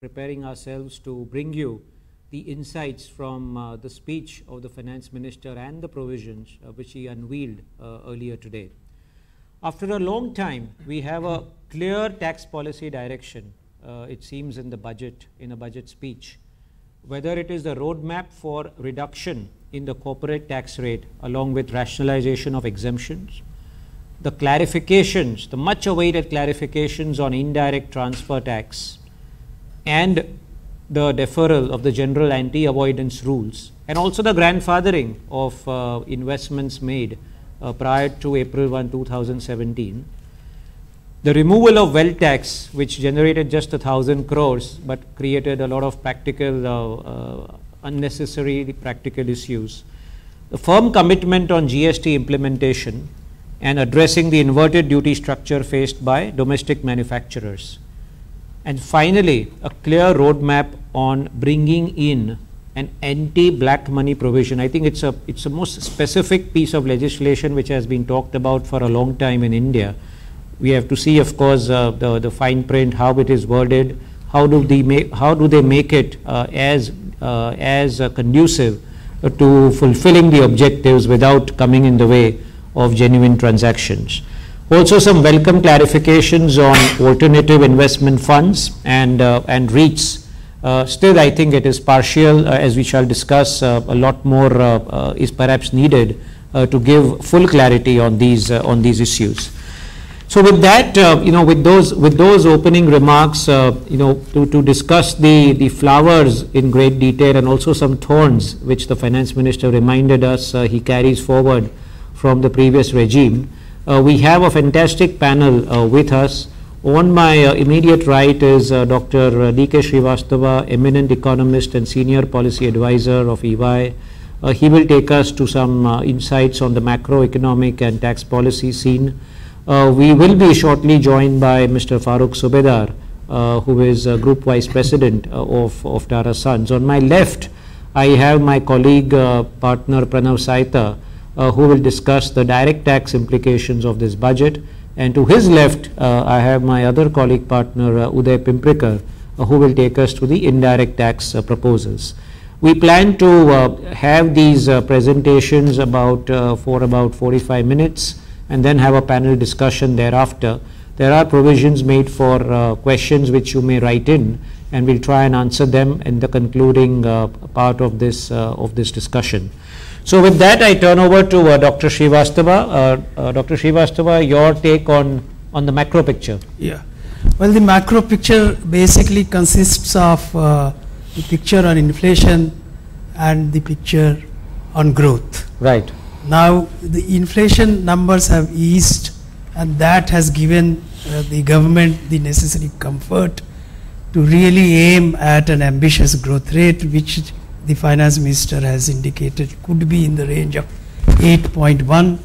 preparing ourselves to bring you the insights from uh, the speech of the finance minister and the provisions uh, which he unveiled uh, earlier today. After a long time, we have a clear tax policy direction, uh, it seems in the budget, in a budget speech, whether it is the roadmap for reduction in the corporate tax rate along with rationalization of exemptions, the clarifications, the much awaited clarifications on indirect transfer tax and the deferral of the general anti-avoidance rules and also the grandfathering of uh, investments made uh, prior to April 1, 2017. The removal of wealth tax, which generated just a thousand crores but created a lot of practical, uh, uh unnecessary practical issues. The firm commitment on GST implementation and addressing the inverted duty structure faced by domestic manufacturers. And finally, a clear roadmap on bringing in an anti-black money provision. I think it's a it's a most specific piece of legislation which has been talked about for a long time in India. We have to see, of course, uh, the the fine print, how it is worded, how do they make how do they make it uh, as uh, as uh, conducive to fulfilling the objectives without coming in the way of genuine transactions. Also some welcome clarifications on alternative investment funds and, uh, and REITs. Uh, still, I think it is partial, uh, as we shall discuss, uh, a lot more uh, uh, is perhaps needed to give full clarity on these, on these issues. So with that, you know, with those, with those opening remarks, you know, to, to discuss the, the flowers in great detail and also some thorns, which the finance minister reminded us he carries forward from the previous regime. Uh, we have a fantastic panel uh, with us. On my uh, immediate right is Dr. D.K. Srivastava, eminent economist and senior policy advisor of EY. Uh, he will take us to some uh, insights on the macroeconomic and tax policy scene. Uh, we will be shortly joined by Mr. Farokh Subedar, who is Group Vice President of, of Tata Sons. On my left, I have my colleague, partner Pranav Sayta, uh, who will discuss the direct tax implications of this budget. And to his left, uh, I have my other colleague partner, uh, Uday Pimprikar, who will take us to the indirect tax proposals. We plan to have these presentations about for about 45 minutes and then have a panel discussion thereafter. There are provisions made for uh, questions which you may write in and we'll try and answer them in the concluding uh, part of this, uh, of this discussion. So with that, I turn over to uh, Dr. Srivastava. Uh, uh, Dr. Srivastava, your take on, on the macro picture. Yeah. Well, the macro picture basically consists of uh, the picture on inflation and the picture on growth. Right. Now, the inflation numbers have eased and that has given uh, the government the necessary comfort to really aim at an ambitious growth rate which the finance minister has indicated could be in the range of 8.1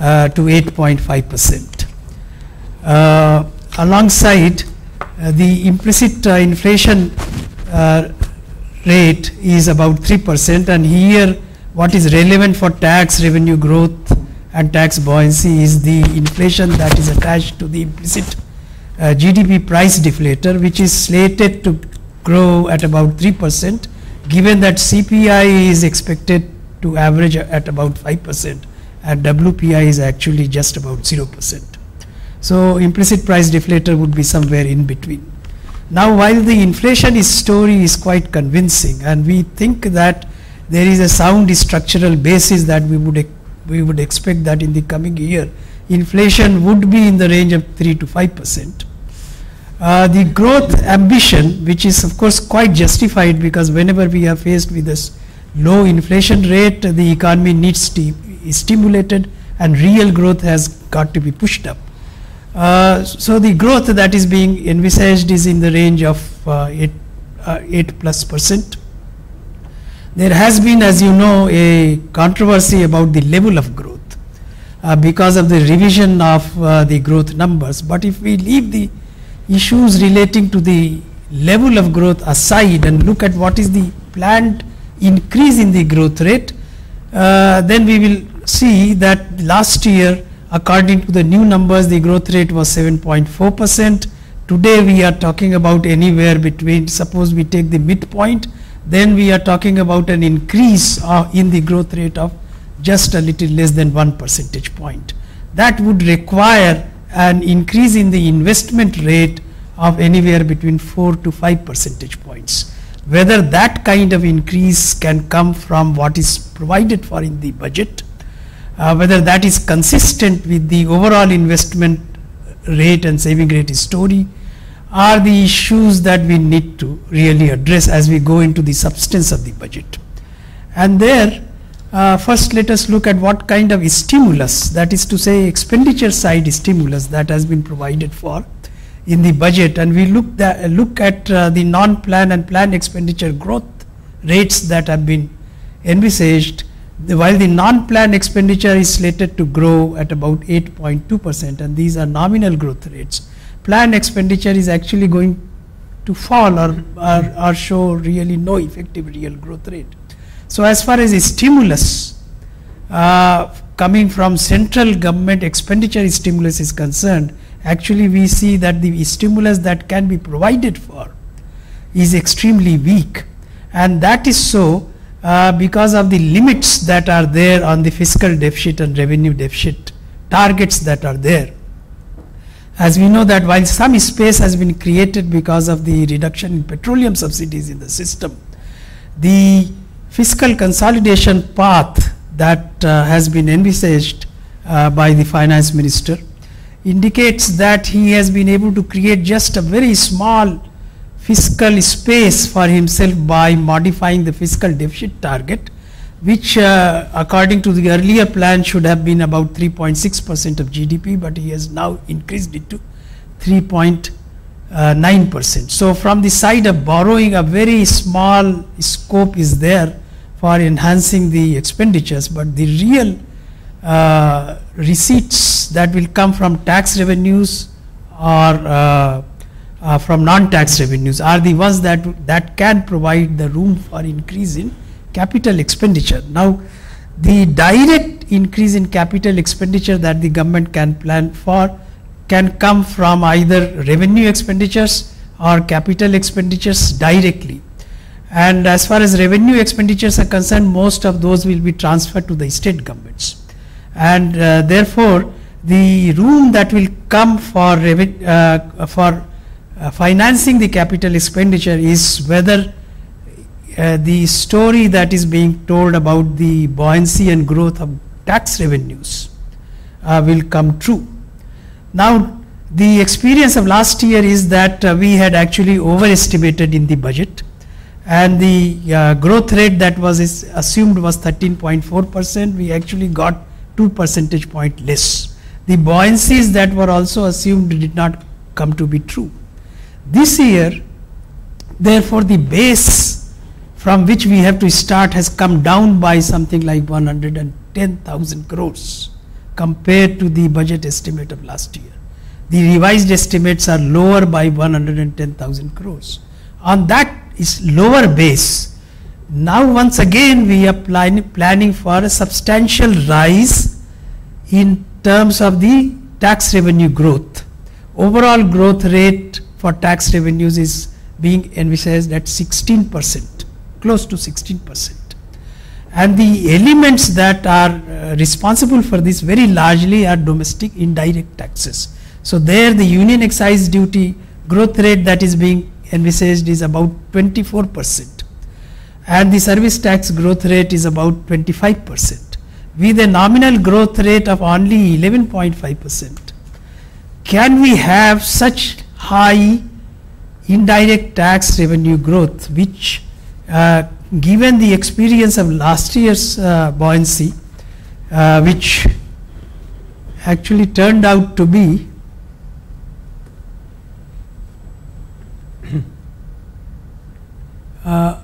uh, to 8.5 percent. Uh, alongside uh, the implicit uh, inflation uh, rate is about 3 percent and here what is relevant for tax revenue growth and tax buoyancy is the inflation that is attached to the implicit uh, GDP price deflator which is slated to grow at about 3 percent given that CPI is expected to average at about 5% and WPI is actually just about 0%. So implicit price deflator would be somewhere in between. Now while the inflation story is quite convincing and we think that there is a sound structural basis that we would we would expect that in the coming year inflation would be in the range of 3 to 5 percent uh, the growth ambition, which is of course quite justified because whenever we are faced with this low inflation rate, the economy needs to be stimulated and real growth has got to be pushed up. Uh, so the growth that is being envisaged is in the range of uh, 8, uh, 8 plus percent. There has been, as you know, a controversy about the level of growth uh, because of the revision of uh, the growth numbers. But if we leave the issues relating to the level of growth aside and look at what is the planned increase in the growth rate, uh, then we will see that last year according to the new numbers the growth rate was 7.4 percent, Today we are talking about anywhere between, suppose we take the midpoint, then we are talking about an increase uh, in the growth rate of just a little less than one percentage point. That would require an increase in the investment rate of anywhere between 4 to 5 percentage points. Whether that kind of increase can come from what is provided for in the budget, uh, whether that is consistent with the overall investment rate and saving rate story, are the issues that we need to really address as we go into the substance of the budget. And there, uh, first let us look at what kind of stimulus, that is to say expenditure side stimulus that has been provided for in the budget and we look, that, look at uh, the non-plan and plan expenditure growth rates that have been envisaged. The, while the non-plan expenditure is slated to grow at about 8.2% and these are nominal growth rates, planned expenditure is actually going to fall or, or, or show really no effective real growth rate. So as far as a stimulus uh, coming from central government expenditure stimulus is concerned, actually we see that the stimulus that can be provided for is extremely weak and that is so uh, because of the limits that are there on the fiscal deficit and revenue deficit targets that are there. As we know that while some space has been created because of the reduction in petroleum subsidies in the system, the fiscal consolidation path that uh, has been envisaged uh, by the finance minister indicates that he has been able to create just a very small fiscal space for himself by modifying the fiscal deficit target which uh, according to the earlier plan should have been about 3.6 percent of GDP but he has now increased it to 3.9 percent. So from the side of borrowing a very small scope is there for enhancing the expenditures but the real uh, receipts that will come from tax revenues or uh, uh, from non-tax revenues are the ones that that can provide the room for increase in capital expenditure. Now, the direct increase in capital expenditure that the government can plan for can come from either revenue expenditures or capital expenditures directly. And as far as revenue expenditures are concerned, most of those will be transferred to the state governments and uh, therefore the room that will come for uh, for uh, financing the capital expenditure is whether uh, the story that is being told about the buoyancy and growth of tax revenues uh, will come true. Now the experience of last year is that uh, we had actually overestimated in the budget and the uh, growth rate that was assumed was 13.4 percent we actually got 2 percentage point less. The buoyancies that were also assumed did not come to be true. This year, therefore, the base from which we have to start has come down by something like 110,000 crores compared to the budget estimate of last year. The revised estimates are lower by 110,000 crores. On that is lower base, now once again we are plan planning for a substantial rise in terms of the tax revenue growth. Overall growth rate for tax revenues is being envisaged at 16 percent, close to 16 percent. And the elements that are uh, responsible for this very largely are domestic indirect taxes. So there the union excise duty growth rate that is being envisaged is about 24 percent and the service tax growth rate is about 25 percent with a nominal growth rate of only 11.5 percent. Can we have such high indirect tax revenue growth which uh, given the experience of last year's uh, buoyancy uh, which actually turned out to be uh,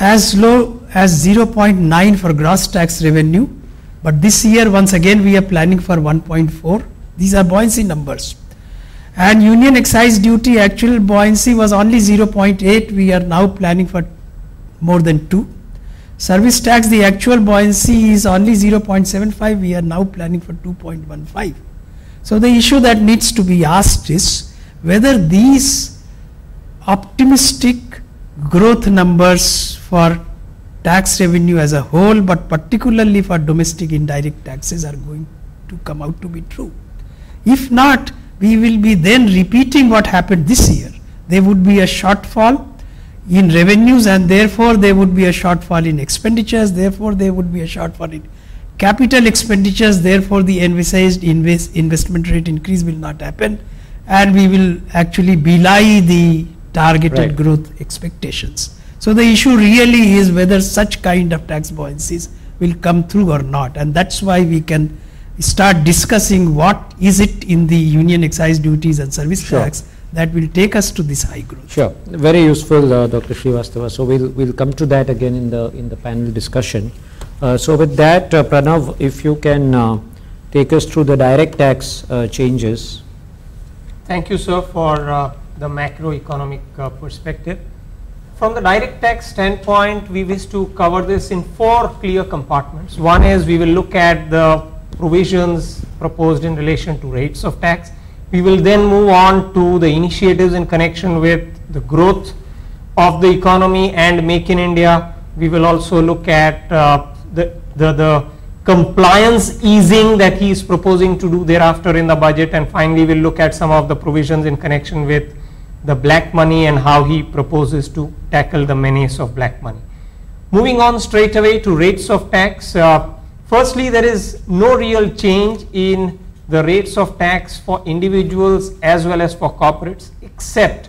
as low as 0.9 for gross tax revenue, but this year once again we are planning for 1.4. These are buoyancy numbers. And union excise duty actual buoyancy was only 0.8, we are now planning for more than 2. Service tax, the actual buoyancy is only 0.75, we are now planning for 2.15. So the issue that needs to be asked is whether these optimistic growth numbers for tax revenue as a whole, but particularly for domestic indirect taxes are going to come out to be true. If not, we will be then repeating what happened this year. There would be a shortfall in revenues and therefore there would be a shortfall in expenditures, therefore there would be a shortfall in capital expenditures, therefore the envisaged invest investment rate increase will not happen and we will actually belie the targeted Right. growth expectations. So the issue really is whether such kind of tax buoyancies will come through or not and that's why we can start discussing what is it in the union excise duties and service Sure. tax that will take us to this high growth. Sure, very useful, uh, Dr. Srivastava. So we'll, we'll come to that again in the, in the panel discussion. Uh, So with that, uh, Pranav, if you can uh, take us through the direct tax uh, changes. Thank you, sir, for uh, the macroeconomic uh, perspective. From the direct tax standpoint, we wish to cover this in four clear compartments. One is we will look at the provisions proposed in relation to rates of tax. We will then move on to the initiatives in connection with the growth of the economy and Make in India. We will also look at uh, the, the, the compliance easing that he is proposing to do thereafter in the budget and finally we'll look at some of the provisions in connection with the black money and how he proposes to tackle the menace of black money. Moving on straight away to rates of tax. Uh, firstly, there is no real change in the rates of tax for individuals as well as for corporates except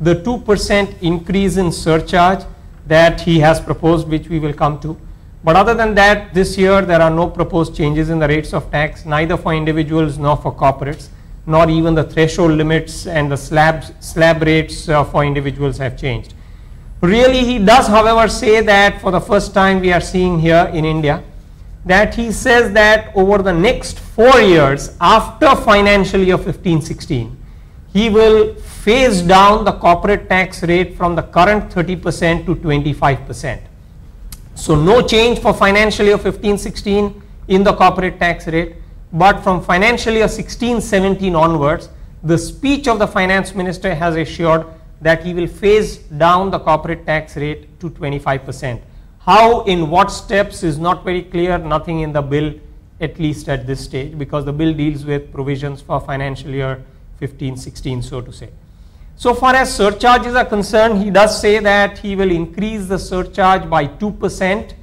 the 2% increase in surcharge that he has proposed which we will come to. But other than that, this year there are no proposed changes in the rates of tax, neither for individuals nor for corporates, nor even the threshold limits and the slabs, slab rates uh, for individuals have changed. Really, he does, however, say that for the first time we are seeing here in India, that he says that over the next four years after financial year 15-16, he will phase down the corporate tax rate from the current 30% to 25%. So no change for financial year 15-16 in the corporate tax rate, but from financial year 16-17 onwards, the speech of the finance minister has assured that he will phase down the corporate tax rate to 25%. How, in what steps is not very clear, nothing in the bill, at least at this stage, because the bill deals with provisions for financial year 15-16, so to say. So far as surcharges are concerned, he does say that he will increase the surcharge by 2%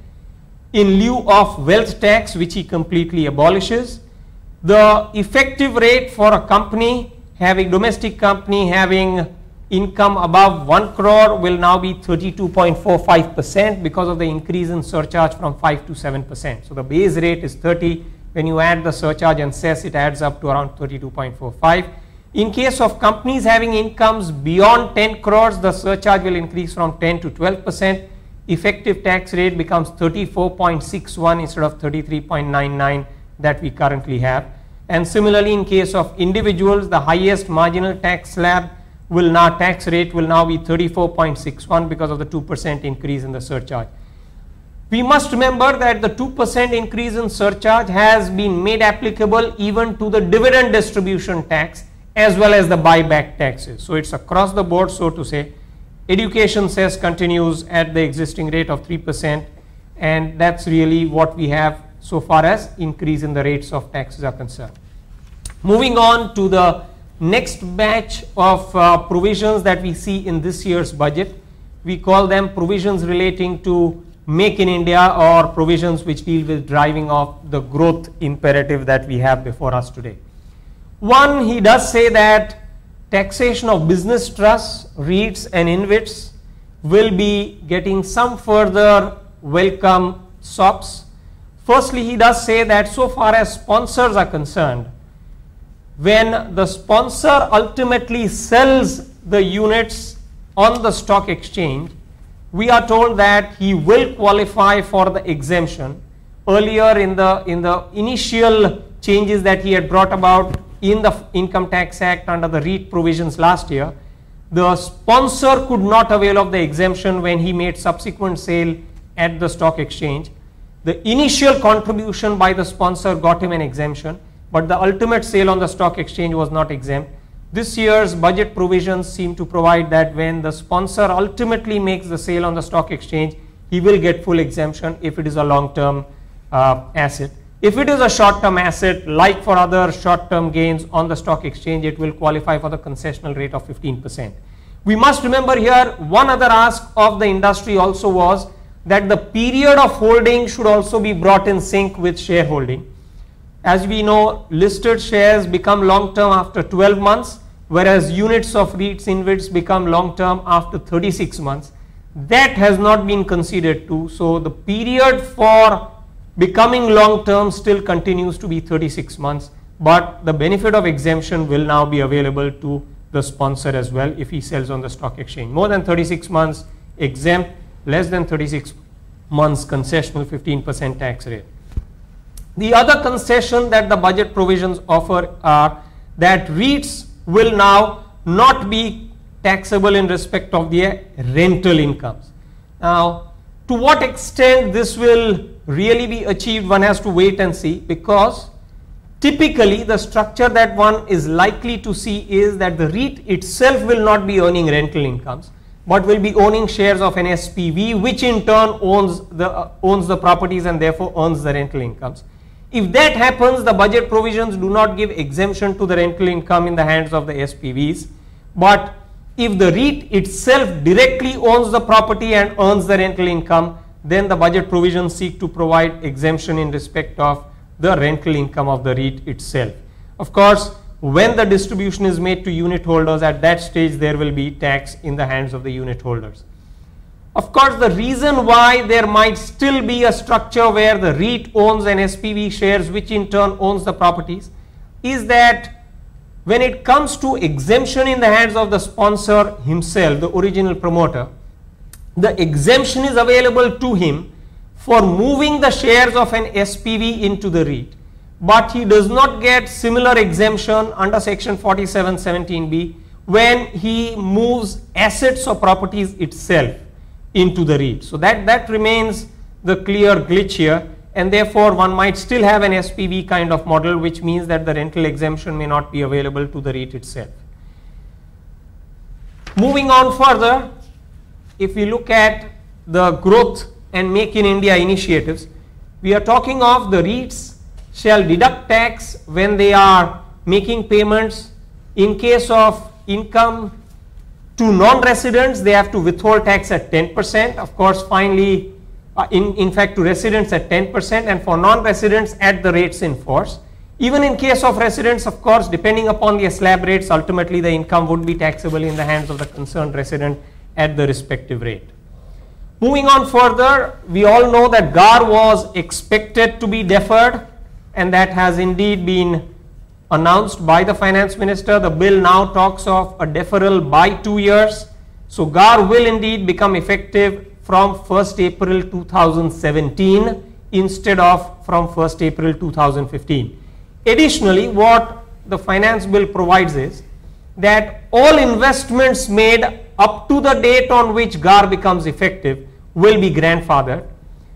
in lieu of wealth tax, which he completely abolishes. The effective rate for a company having domestic company having income above 1 crore will now be 32.45% because of the increase in surcharge from 5 to 7%. So the base rate is 30. When you add the surcharge and cess, it adds up to around 32.45. In case of companies having incomes beyond 10 crores, the surcharge will increase from 10 to 12 percent. Effective tax rate becomes 34.61 instead of 33.99 that we currently have. And similarly, in case of individuals, the highest marginal tax slab will now tax rate will now be 34.61 because of the 2 percent increase in the surcharge. We must remember that the 2% increase in surcharge has been made applicable even to the dividend distribution tax as well as the buyback taxes. So it's across the board, so to say. Education cess continues at the existing rate of 3%, and that's really what we have so far as increase in the rates of taxes are concerned. Moving on to the next batch of uh, provisions that we see in this year's budget, we call them provisions relating to Make in India or provisions which deal with driving off the growth imperative that we have before us today. One, he does say that taxation of business trusts, REITs and InvITs will be getting some further welcome SOPs. Firstly, he does say that so far as sponsors are concerned, when the sponsor ultimately sells the units on the stock exchange, we are told that he will qualify for the exemption. Earlier in the, in the initial changes that he had brought about in the Income Tax Act under the REIT provisions last year, the sponsor could not avail of the exemption when he made subsequent sale at the stock exchange. The initial contribution by the sponsor got him an exemption. but the ultimate sale on the stock exchange was not exempt. This year's budget provisions seem to provide that when the sponsor ultimately makes the sale on the stock exchange, he will get full exemption if it is a long-term uh, asset. If it is a short-term asset, like for other short-term gains on the stock exchange, it will qualify for the concessional rate of 15%. We must remember here one other ask of the industry also was that the period of holding should also be brought in sync with shareholding. As we know, listed shares become long term after 12 months, whereas units of REITs InvITs become long term after 36 months. That has not been considered too. So the period for becoming long term still continues to be 36 months, but the benefit of exemption will now be available to the sponsor as well if he sells on the stock exchange. More than 36 months exempt, less than 36 months concessional 15% tax rate. The other concession that the budget provisions offer are that REITs will now not be taxable in respect of their rental incomes. Now, to what extent this will really be achieved, one has to wait and see because typically the structure that one is likely to see is that the REIT itself will not be earning rental incomes but will be owning shares of an SPV which in turn owns the, uh, owns the properties and therefore earns the rental incomes. If that happens, the budget provisions do not give exemption to the rental income in the hands of the SPVs. But if the REIT itself directly owns the property and earns the rental income, then the budget provisions seek to provide exemption in respect of the rental income of the REIT itself. Of course, when the distribution is made to unit holders, at that stage there will be tax in the hands of the unit holders. Of course, the reason why there might still be a structure where the REIT owns an SPV shares which in turn owns the properties is that when it comes to exemption in the hands of the sponsor himself, the original promoter, the exemption is available to him for moving the shares of an SPV into the REIT. But he does not get similar exemption under section 4717B when he moves assets or properties itself into the REIT. So that, that remains the clear glitch here and therefore one might still have an SPV kind of model which means that the rental exemption may not be available to the REIT itself. Moving on further, if we look at the growth and make in India initiatives, we are talking of the REITs shall deduct tax when they are making payments in case of income to non-residents, they have to withhold tax at 10%. Of course, finally, uh, in, in fact, to residents at 10% and for non-residents at the rates in force. Even in case of residents, of course, depending upon the slab rates, ultimately the income would be taxable in the hands of the concerned resident at the respective rate. Moving on further, we all know that GAAR was expected to be deferred and that has indeed been announced by the finance minister. The bill now talks of a deferral by two years. So GAAR will indeed become effective from 1st April 2017 instead of from 1st April 2015. Additionally, what the finance bill provides is that all investments made up to the date on which GAAR becomes effective will be grandfathered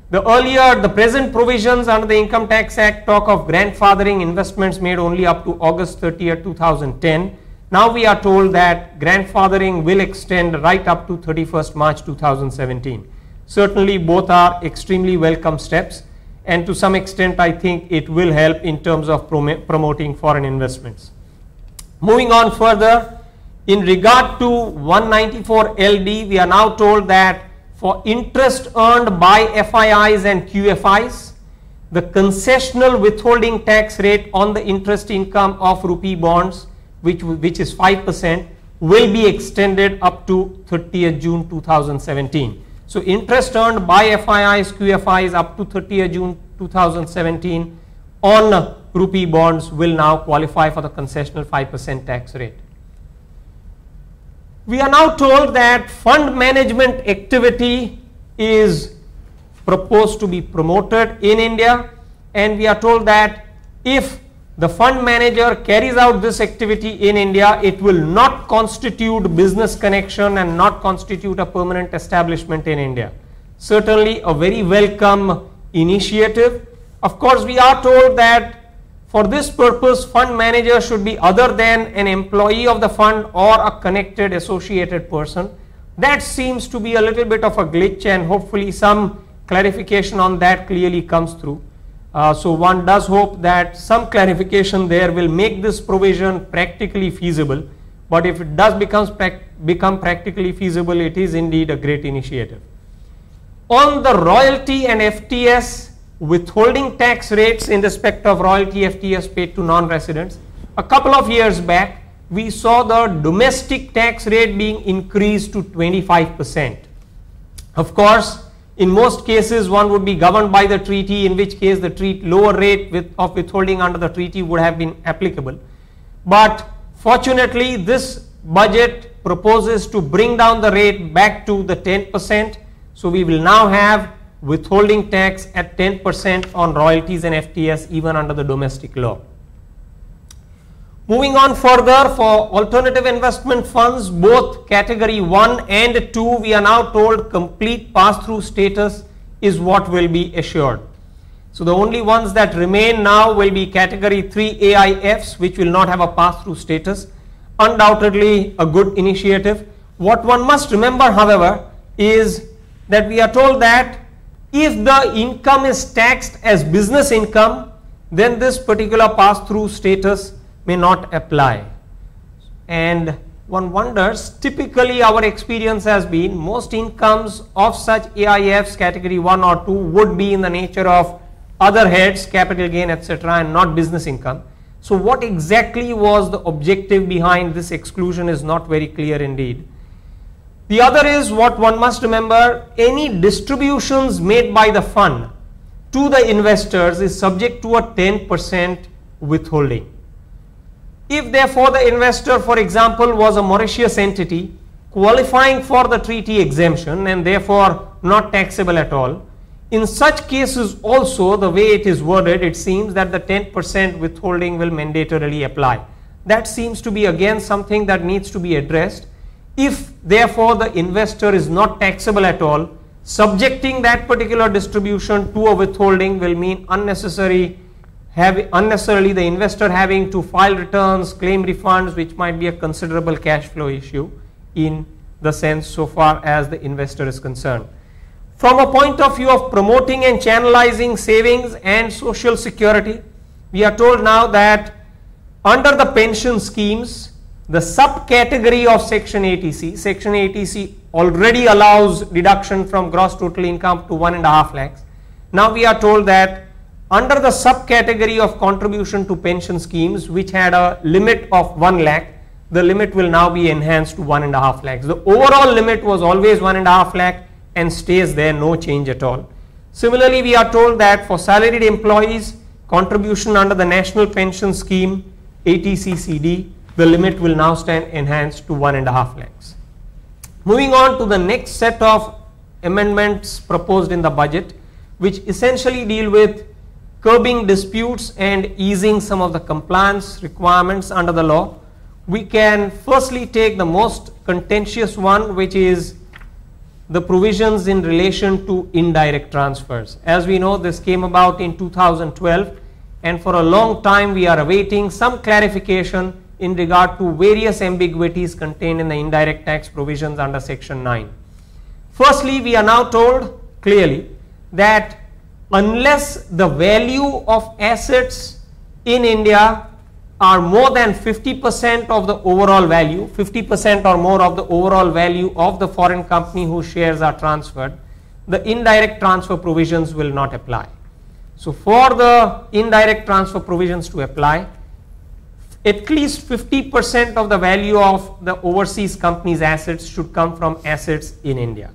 the earlier, the present provisions under the Income Tax Act talk of grandfathering investments made only up to August 30th, 2010. Now we are told that grandfathering will extend right up to 31st March 2017. Certainly both are extremely welcome steps and to some extent I think it will help in terms of prom promoting foreign investments. Moving on further, in regard to 194 LD, we are now told that for interest earned by FIIs and QFIs, the concessional withholding tax rate on the interest income of rupee bonds, which, which is 5%, will be extended up to 30th June 2017. So interest earned by FIIs, QFIs up to 30th June 2017 on rupee bonds will now qualify for the concessional 5% tax rate. We are now told that fund management activity is proposed to be promoted in India and we are told that if the fund manager carries out this activity in India, it will not constitute business connection and not constitute a permanent establishment in India. Certainly a very welcome initiative. Of course, we are told that For this purpose, fund manager should be other than an employee of the fund or a connected associated person. That seems to be a little bit of a glitch and hopefully some clarification on that clearly comes through. Uh, so one does hope that some clarification there will make this provision practically feasible. But if it does becomes become practically feasible, it is indeed a great initiative. On the royalty and FTS withholding tax rates in respect of royalty FTS paid to non-residents, a couple of years back, we saw the domestic tax rate being increased to 25%. Of course, in most cases, one would be governed by the treaty, in which case the treat lower rate with, of withholding under the treaty would have been applicable. But fortunately, this budget proposes to bring down the rate back to the 10%. So we will now have withholding tax at 10% on royalties and FTS even under the domestic law. Moving on further for alternative investment funds, both category 1 and 2, we are now told complete pass-through status is what will be assured. So the only ones that remain now will be category 3 AIFs, which will not have a pass-through status. Undoubtedly a good initiative. What one must remember, however, is that we are told that if the income is taxed as business income, then this particular pass-through status may not apply. And one wonders, typically our experience has been most incomes of such AIFs category 1 or 2 would be in the nature of other heads, capital gain, etc., and not business income. So, what exactly was the objective behind this exclusion is not very clear indeed. The other is what one must remember any distributions made by the fund to the investors is subject to a 10% withholding. If therefore the investor, for example, was a Mauritius entity qualifying for the treaty exemption and therefore not taxable at all, in such cases also the way it is worded, it seems that the 10% withholding will mandatorily apply. That seems to be again something that needs to be addressed. If therefore the investor is not taxable at all, subjecting that particular distribution to a withholding will mean unnecessary have unnecessarily the investor having to file returns, claim refunds, which might be a considerable cash flow issue in the sense so far as the investor is concerned. From a point of view of promoting and channelizing savings and social security, we are told now that under the pension schemes, the subcategory of section 80C, section 80C already allows deduction from gross total income to one and a half lakhs. Now we are told that under the subcategory of contribution to pension schemes which had a limit of 1 lakh the limit will now be enhanced to 1.5 lakhs. The overall limit was always 1.5 lakh and stays there no change at all. Similarly we are told that for salaried employees contribution under the national pension scheme 80CCD the limit will now stand enhanced to 1.5 lakhs. Moving on to the next set of amendments proposed in the budget which essentially deal with curbing disputes and easing some of the compliance requirements under the law, we can firstly take the most contentious one which is the provisions in relation to indirect transfers. As we know this came about in 2012 and for a long time we are awaiting some clarification in regard to various ambiguities contained in the indirect tax provisions under section 9. Firstly we are now told clearly that unless the value of assets in India are more than 50% of the overall value, 50% or more of the overall value of the foreign company whose shares are transferred, the indirect transfer provisions will not apply. So for the indirect transfer provisions to apply, at least 50% of the value of the overseas company's assets should come from assets in India.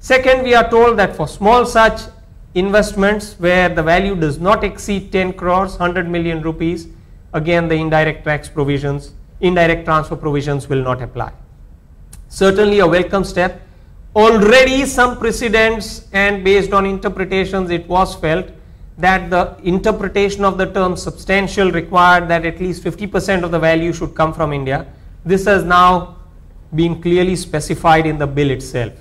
Second, we are told that for small such investments where the value does not exceed 10 crores 100 million rupees again the indirect tax provisions indirect transfer provisions will not apply certainly a welcome step already some precedents and based on interpretations it was felt that the interpretation of the term substantial required that at least 50% of the value should come from India. This has now been clearly specified in the bill itself.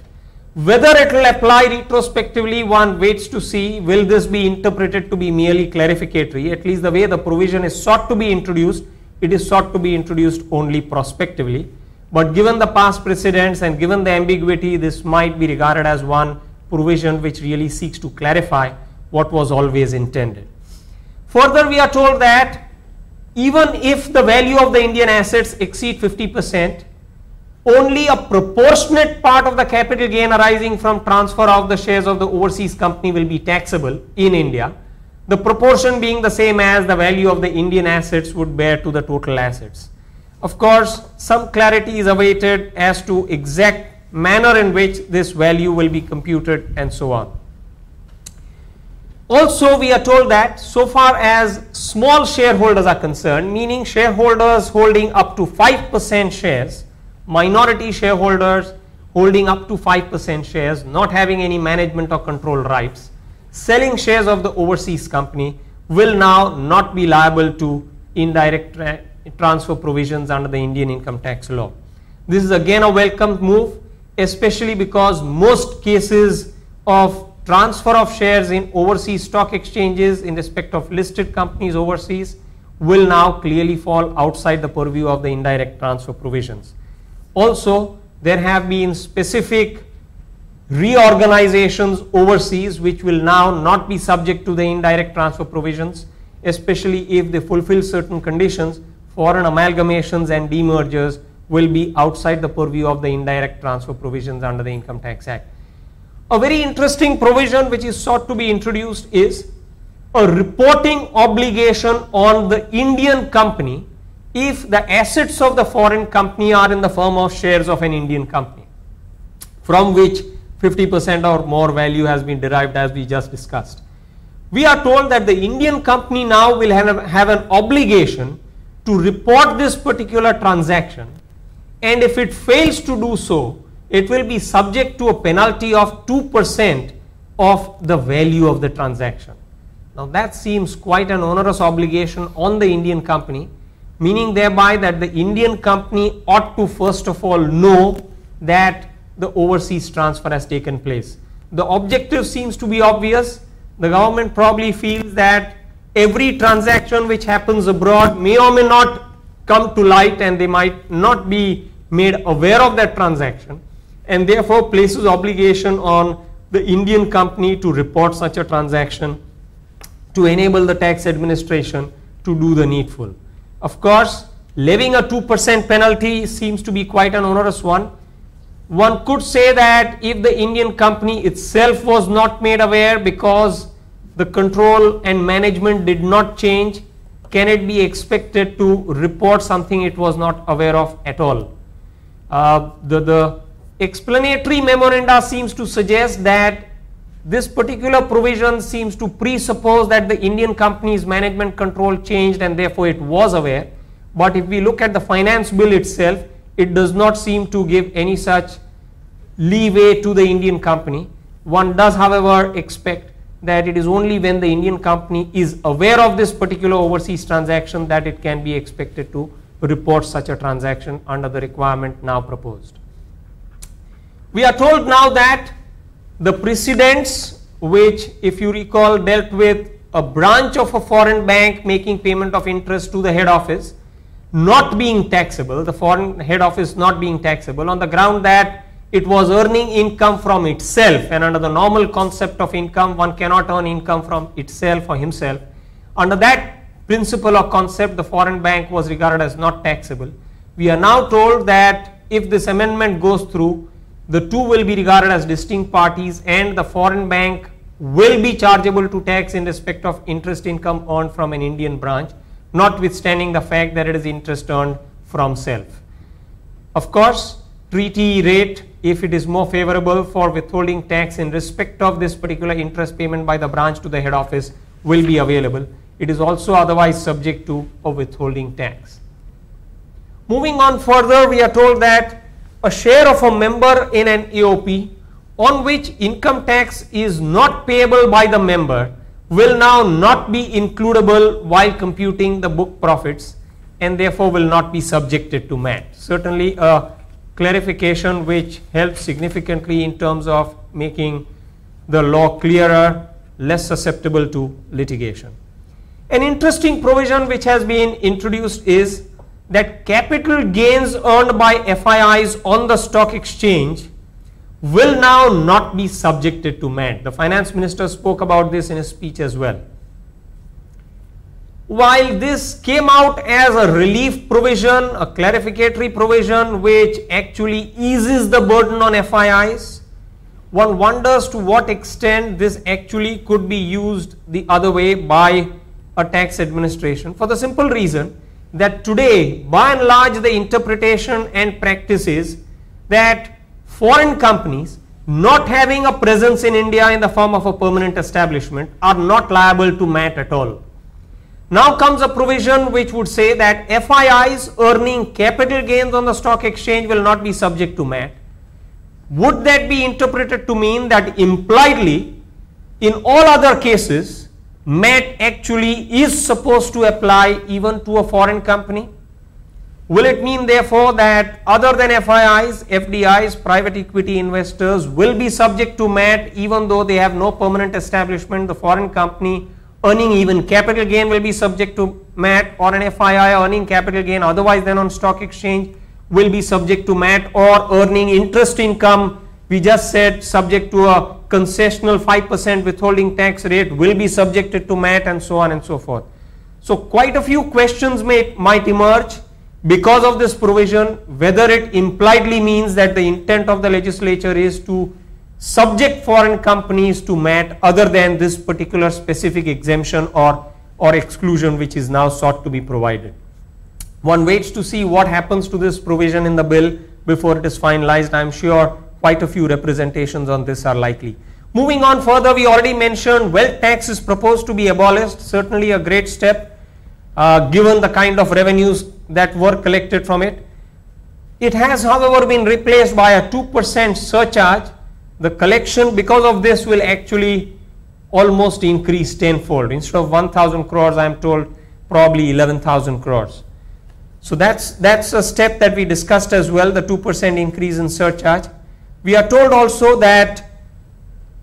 Whether it will apply retrospectively, one waits to see. Will this be interpreted to be merely clarificatory? At least the way the provision is sought to be introduced, it is sought to be introduced only prospectively. But given the past precedents and given the ambiguity, this might be regarded as one provision which really seeks to clarify what was always intended. Further, we are told that even if the value of the Indian assets exceed 50 percent, only a proportionate part of the capital gain arising from transfer of the shares of the overseas company will be taxable in India, the proportion being the same as the value of the Indian assets would bear to the total assets. Of course, some clarity is awaited as to exact manner in which this value will be computed and so on. Also, we are told that so far as small shareholders are concerned, meaning shareholders holding up to 5% shares, minority shareholders holding up to 5% shares, not having any management or control rights, selling shares of the overseas company will now not be liable to indirect tra transfer provisions under the Indian income tax law. This is again a welcome move, especially because most cases of transfer of shares in overseas stock exchanges in respect of listed companies overseas will now clearly fall outside the purview of the indirect transfer provisions. Also, there have been specific reorganizations overseas which will now not be subject to the indirect transfer provisions, especially if they fulfill certain conditions. Foreign amalgamations and demergers will be outside the purview of the indirect transfer provisions under the Income Tax Act. A very interesting provision which is sought to be introduced is a reporting obligation on the Indian company if the assets of the foreign company are in the form of shares of an Indian company from which 50% or more value has been derived as we just discussed. We are told that the Indian company now will have, have an obligation to report this particular transaction and if it fails to do so, it will be subject to a penalty of 2% of the value of the transaction. Now that seems quite an onerous obligation on the Indian company meaning thereby that the Indian company ought to first of all know that the overseas transfer has taken place. The objective seems to be obvious. The government probably feels that every transaction which happens abroad may or may not come to light and they might not be made aware of that transaction and therefore places obligation on the Indian company to report such a transaction to enable the tax administration to do the needful. Of course, levying a 2% penalty seems to be quite an onerous one. One could say that if the Indian company itself was not made aware because the control and management did not change, can it be expected to report something it was not aware of at all? Uh, the, the explanatory memoranda seems to suggest that this particular provision seems to presuppose that the Indian company's management control changed and therefore it was aware. But if we look at the finance bill itself, it does not seem to give any such leeway to the Indian company. One does, however, expect that it is only when the Indian company is aware of this particular overseas transaction that it can be expected to report such a transaction under the requirement now proposed. We are told now that the precedents which if you recall dealt with a branch of a foreign bank making payment of interest to the head office not being taxable, the foreign head office not being taxable on the ground that it was earning income from itself and under the normal concept of income one cannot earn income from itself or himself. Under that principle or concept the foreign bank was regarded as not taxable. We are now told that if this amendment goes through the two will be regarded as distinct parties and the foreign bank will be chargeable to tax in respect of interest income earned from an Indian branch notwithstanding the fact that it is interest earned from self. Of course, treaty rate if it is more favorable for withholding tax in respect of this particular interest payment by the branch to the head office will be available. It is also otherwise subject to a withholding tax. Moving on further, we are told that a share of a member in an AOP on which income tax is not payable by the member will now not be includable while computing the book profits and therefore will not be subjected to MAT. Certainly a clarification which helps significantly in terms of making the law clearer, less susceptible to litigation. An interesting provision which has been introduced is that capital gains earned by FIIs on the stock exchange will now not be subjected to MAT. The finance minister spoke about this in his speech as well. While this came out as a relief provision, a clarificatory provision which actually eases the burden on FIIs, one wonders to what extent this actually could be used the other way by a tax administration for the simple reason that today by and large the interpretation and practice is that foreign companies not having a presence in India in the form of a permanent establishment are not liable to MAT at all. Now comes a provision which would say that FIIs earning capital gains on the stock exchange will not be subject to MAT. Would that be interpreted to mean that impliedly in all other cases MAT actually is supposed to apply even to a foreign company? Will it mean therefore that other than FIIs, FDIs, private equity investors will be subject to MAT even though they have no permanent establishment, the foreign company earning even capital gain will be subject to MAT or an FII earning capital gain otherwise than on stock exchange will be subject to MAT or earning interest income we just said subject to a concessional 5% withholding tax rate will be subjected to MAT and so on and so forth. So quite a few questions may, might emerge because of this provision whether it impliedly means that the intent of the legislature is to subject foreign companies to MAT other than this particular specific exemption or, or exclusion which is now sought to be provided. One waits to see what happens to this provision in the bill before it is finalized. I am sure quite a few representations on this are likely. Moving on further, we already mentioned wealth tax is proposed to be abolished, certainly a great step uh, given the kind of revenues that were collected from it. It has however been replaced by a 2% surcharge. The collection because of this will actually almost increase tenfold. Instead of 1000 crores, I am told probably 11,000 crores. So that's, that's a step that we discussed as well, the 2% increase in surcharge. We are told also that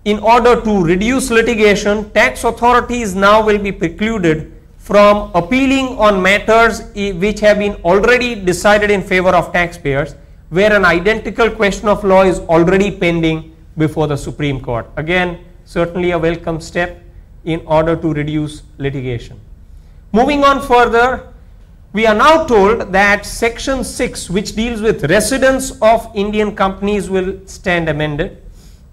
in order to reduce litigation, tax authorities now will be precluded from appealing on matters which have been already decided in favor of taxpayers where an identical question of law is already pending before the Supreme Court. Again, certainly a welcome step in order to reduce litigation. Moving on further, we are now told that section 6 which deals with residence of Indian companies will stand amended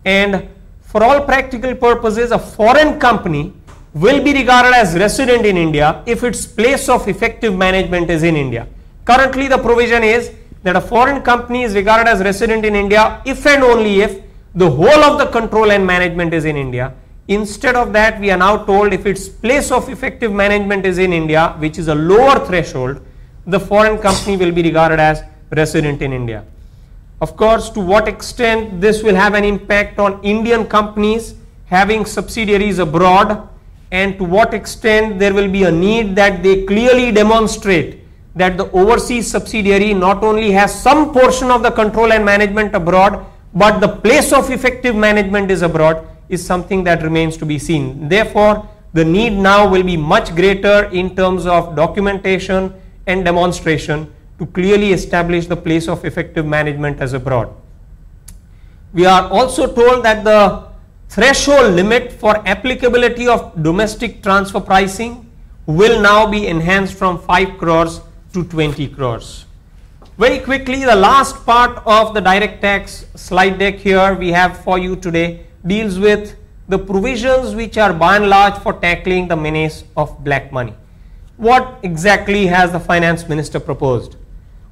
and for all practical purposes a foreign company will be regarded as resident in India if its place of effective management is in India. Currently the provision is that a foreign company is regarded as resident in India if and only if the whole of the control and management is in India. Instead of that we are now told if its place of effective management is in India which is a lower threshold the foreign company will be regarded as resident in India. Of course to what extent this will have an impact on Indian companies having subsidiaries abroad and to what extent there will be a need that they clearly demonstrate that the overseas subsidiary not only has some portion of the control and management abroad but the place of effective management is abroad is something that remains to be seen. Therefore, the need now will be much greater in terms of documentation and demonstration to clearly establish the place of effective management as abroad. We are also told that the threshold limit for applicability of domestic transfer pricing will now be enhanced from 5 crores to 20 crores. Very quickly, the last part of the direct tax slide deck here we have for you today deals with the provisions which are by and large for tackling the menace of black money. What exactly has the finance minister proposed?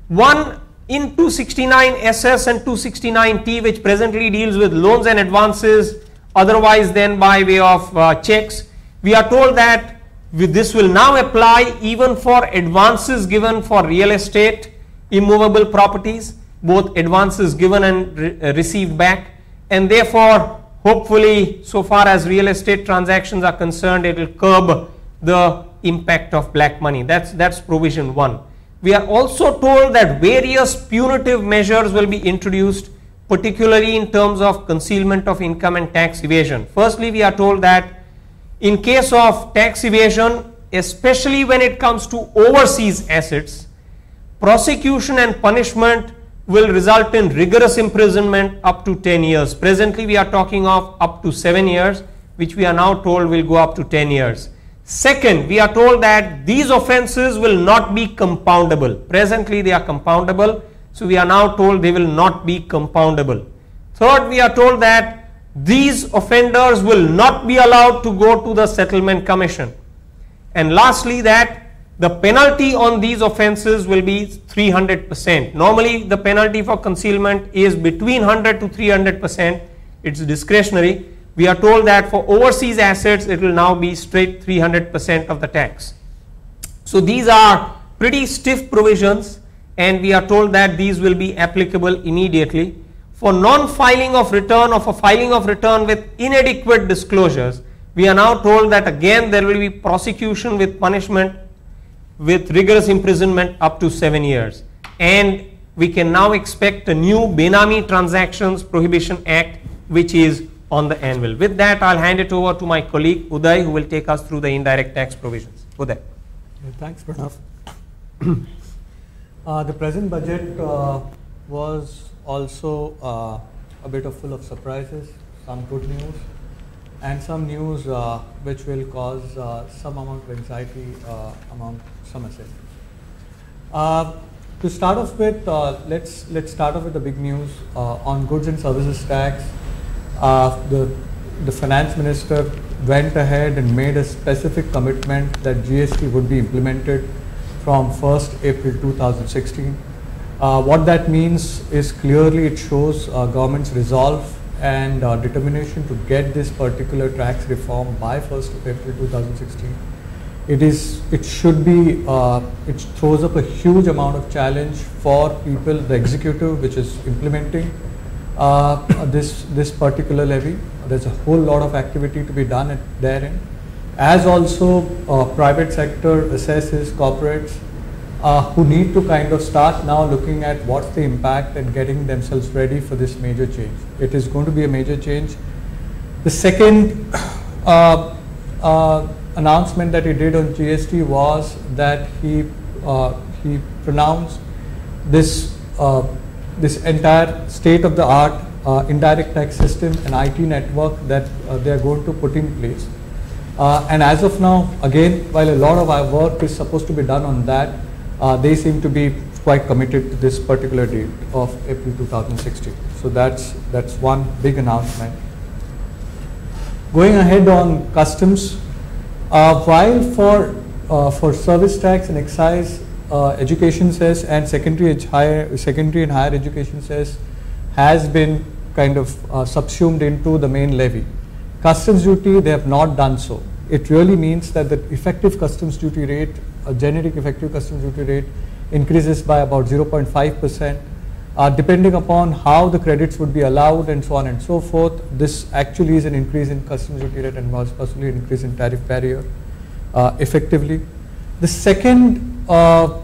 One in 269 SS and 269 T which presently deals with loans and advances otherwise than by way of uh, checks. We are told that this will now apply even for advances given for real estate, immovable properties, both advances given and re uh, received back and therefore hopefully so far as real estate transactions are concerned it will curb the impact of black money. That's, that's provision 1. We are also told that various punitive measures will be introduced, particularly in terms of concealment of income and tax evasion. Firstly, we are told that in case of tax evasion, especially when it comes to overseas assets, prosecution and punishment will result in rigorous imprisonment up to 10 years. Presently, we are talking of up to 7 years, which we are now told will go up to 10 years. Second, we are told that these offences will not be compoundable. Presently, they are compoundable, so we are now told they will not be compoundable. Third, we are told that these offenders will not be allowed to go to the settlement commission. And lastly, that the penalty on these offences will be 300%. Normally, the penalty for concealment is between 100 to 300%. It's discretionary. We are told that for overseas assets, it will now be straight 300% of the tax. So these are pretty stiff provisions and we are told that these will be applicable immediately. For non-filing of return or for filing of return with inadequate disclosures, we are now told that again there will be prosecution with punishment with rigorous imprisonment up to 7 years. And we can now expect a new Benami Transactions Prohibition Act which is on the anvil. With that, I'll hand it over to my colleague Uday who will take us through the indirect tax provisions. Uday. Thanks, Pranav. uh, the present budget uh, was also uh, a bit of full of surprises, some good news, and some news uh, which will cause uh, some amount of anxiety uh, among some assessors. to start off with, let's let's start off with the big news on goods and services tax. the the finance minister went ahead and made a specific commitment that GST would be implemented from 1st April 2016. Uh, what that means is clearly it shows uh, government's resolve and uh, determination to get this particular tax reform by 1st of April 2016. It is, it should be, uh, it throws up a huge amount of challenge for people, the executive which is implementing uh, this, this particular levy. There's a whole lot of activity to be done at therein. As also uh, private sector assesses corporates uh, who need to kind of start now looking at what's the impact and getting themselves ready for this major change. It is going to be a major change. The second uh, uh, announcement that he did on GST was that he uh, he pronounced this uh, this entire state of the art uh, indirect tax system and IT network that they are going to put in place. and as of now, again, while a lot of our work is supposed to be done on that, uh, they seem to be quite committed to this particular date of April 2016. So that's, that's one big announcement. Going ahead on customs, uh, while for, uh, for service tax and excise, uh, education cess and secondary, higher, secondary and higher education cess has been kind of uh, subsumed into the main levy. Customs duty, they have not done so. It really means that the effective customs duty rate a generic effective customs duty rate increases by about 0.5 percent. Uh, depending upon how the credits would be allowed and so on and so forth, this actually is an increase in customs duty rate and possibly an increase in tariff barrier uh, effectively. The second uh,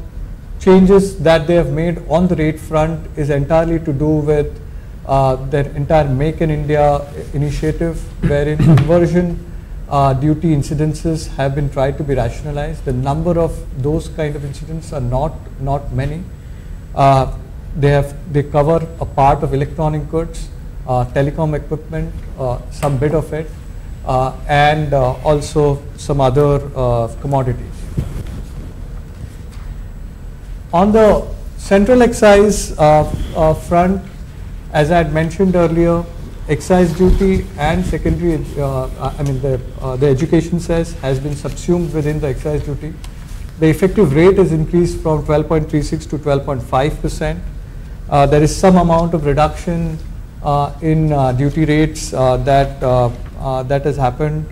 changes that they have made on the rate front is entirely to do with uh, their entire Make in India initiative wherein conversion uh, duty incidences have been tried to be rationalized. The number of those kind of incidents are not not many. Uh, they have they cover a part of electronic goods, uh, telecom equipment, uh, some bit of it, uh, and uh, also some other commodities. On the central excise front, as I had mentioned earlier, excise duty and secondary, uh, I mean the, uh, the education cess has been subsumed within the excise duty. The effective rate is increased from 12.36 to 12.5 percent. Uh, there is some amount of reduction uh, in uh, duty rates uh, that that has happened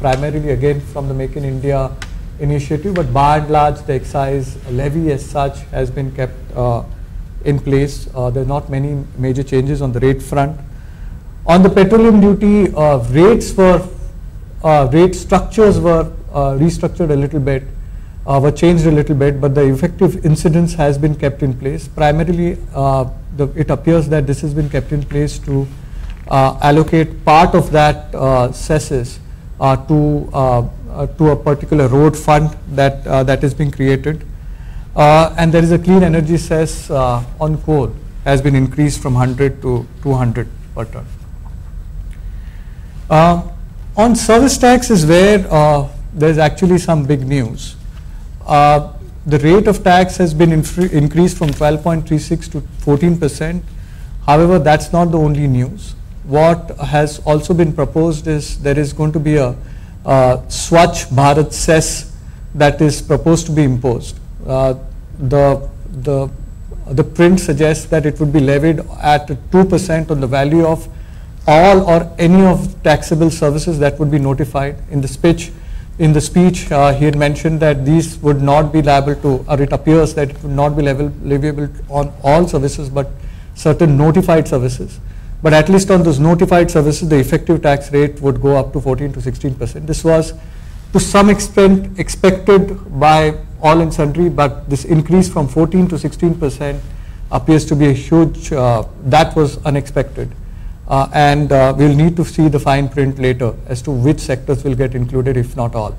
primarily again from the Make in India initiative, but by and large the excise levy as such has been kept in place. there are not many major changes on the rate front. On the petroleum duty, uh, rates were, uh, rate structures were uh, restructured a little bit. Uh, were changed a little bit, but the effective incidence has been kept in place. Primarily, uh, the, it appears that this has been kept in place to uh, allocate part of that uh, cesses uh, to uh, uh, to a particular road fund that that is being created, and there is a clean energy cess on coal has been increased from 100 to 200 per ton. On service tax is where uh, there's actually some big news. Uh, the rate of tax has been increased from 12.36 to 14 percent. However, that's not the only news. What has also been proposed is there is going to be a uh, Swachh Bharat cess that is proposed to be imposed. Uh, the the the print suggests that it would be levied at 2% on the value of all or any of taxable services that would be notified. In the speech, in the speech, uh, he had mentioned that these would not be liable to, or it appears that it would not be leviable on all services, but certain notified services. But at least on those notified services, the effective tax rate would go up to 14 to 16 percent. This was to some extent expected by all and sundry, but this increase from 14 to 16 percent appears to be a huge, uh, that was unexpected. Uh, and uh, we'll need to see the fine print later as to which sectors will get included, if not all.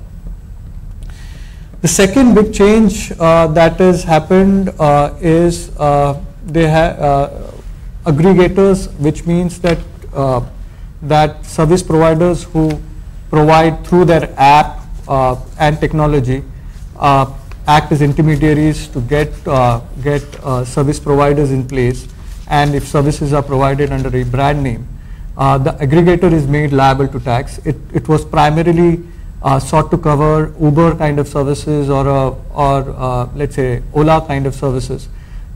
The second big change uh, that has happened uh, is uh, they have aggregators, which means that that service providers who provide through their app and technology act as intermediaries to get uh, get uh, service providers in place, and if services are provided under a brand name, uh, the aggregator is made liable to tax. It it was primarily uh, sought to cover Uber kind of services or a, or uh, let's say Ola kind of services,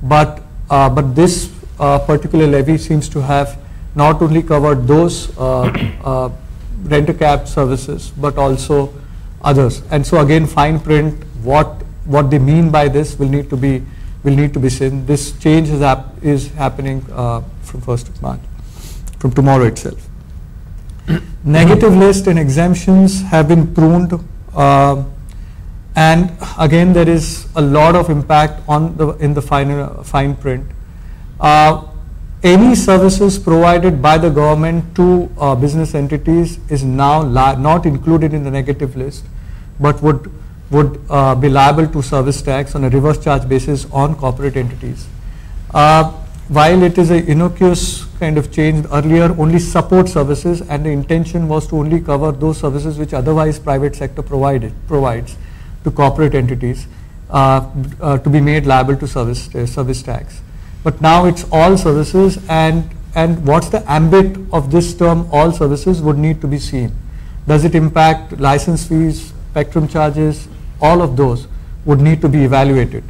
but uh, but this uh, particular levy seems to have not only covered those uh, uh, rent-a-cab services, but also others. And so again, fine print, what, what they mean by this will need to be, will need to be seen. This change is, hap- is happening uh, from 1st of March, from tomorrow itself. Negative list and exemptions have been pruned. uh, and again, there is a lot of impact on the, in the fine, fine print. Uh, any services provided by the government to uh, business entities is now not included in the negative list, but would would uh, be liable to service tax on a reverse charge basis on corporate entities. Uh, while it is a innocuous kind of change, earlier only support services, and the intention was to only cover those services which otherwise private sector provided provides to corporate entities uh, uh, to be made liable to service uh, service tax but now it's all services and and what's the ambit of this term all services would need to be seen does it impact license fees spectrum charges all of those would need to be evaluated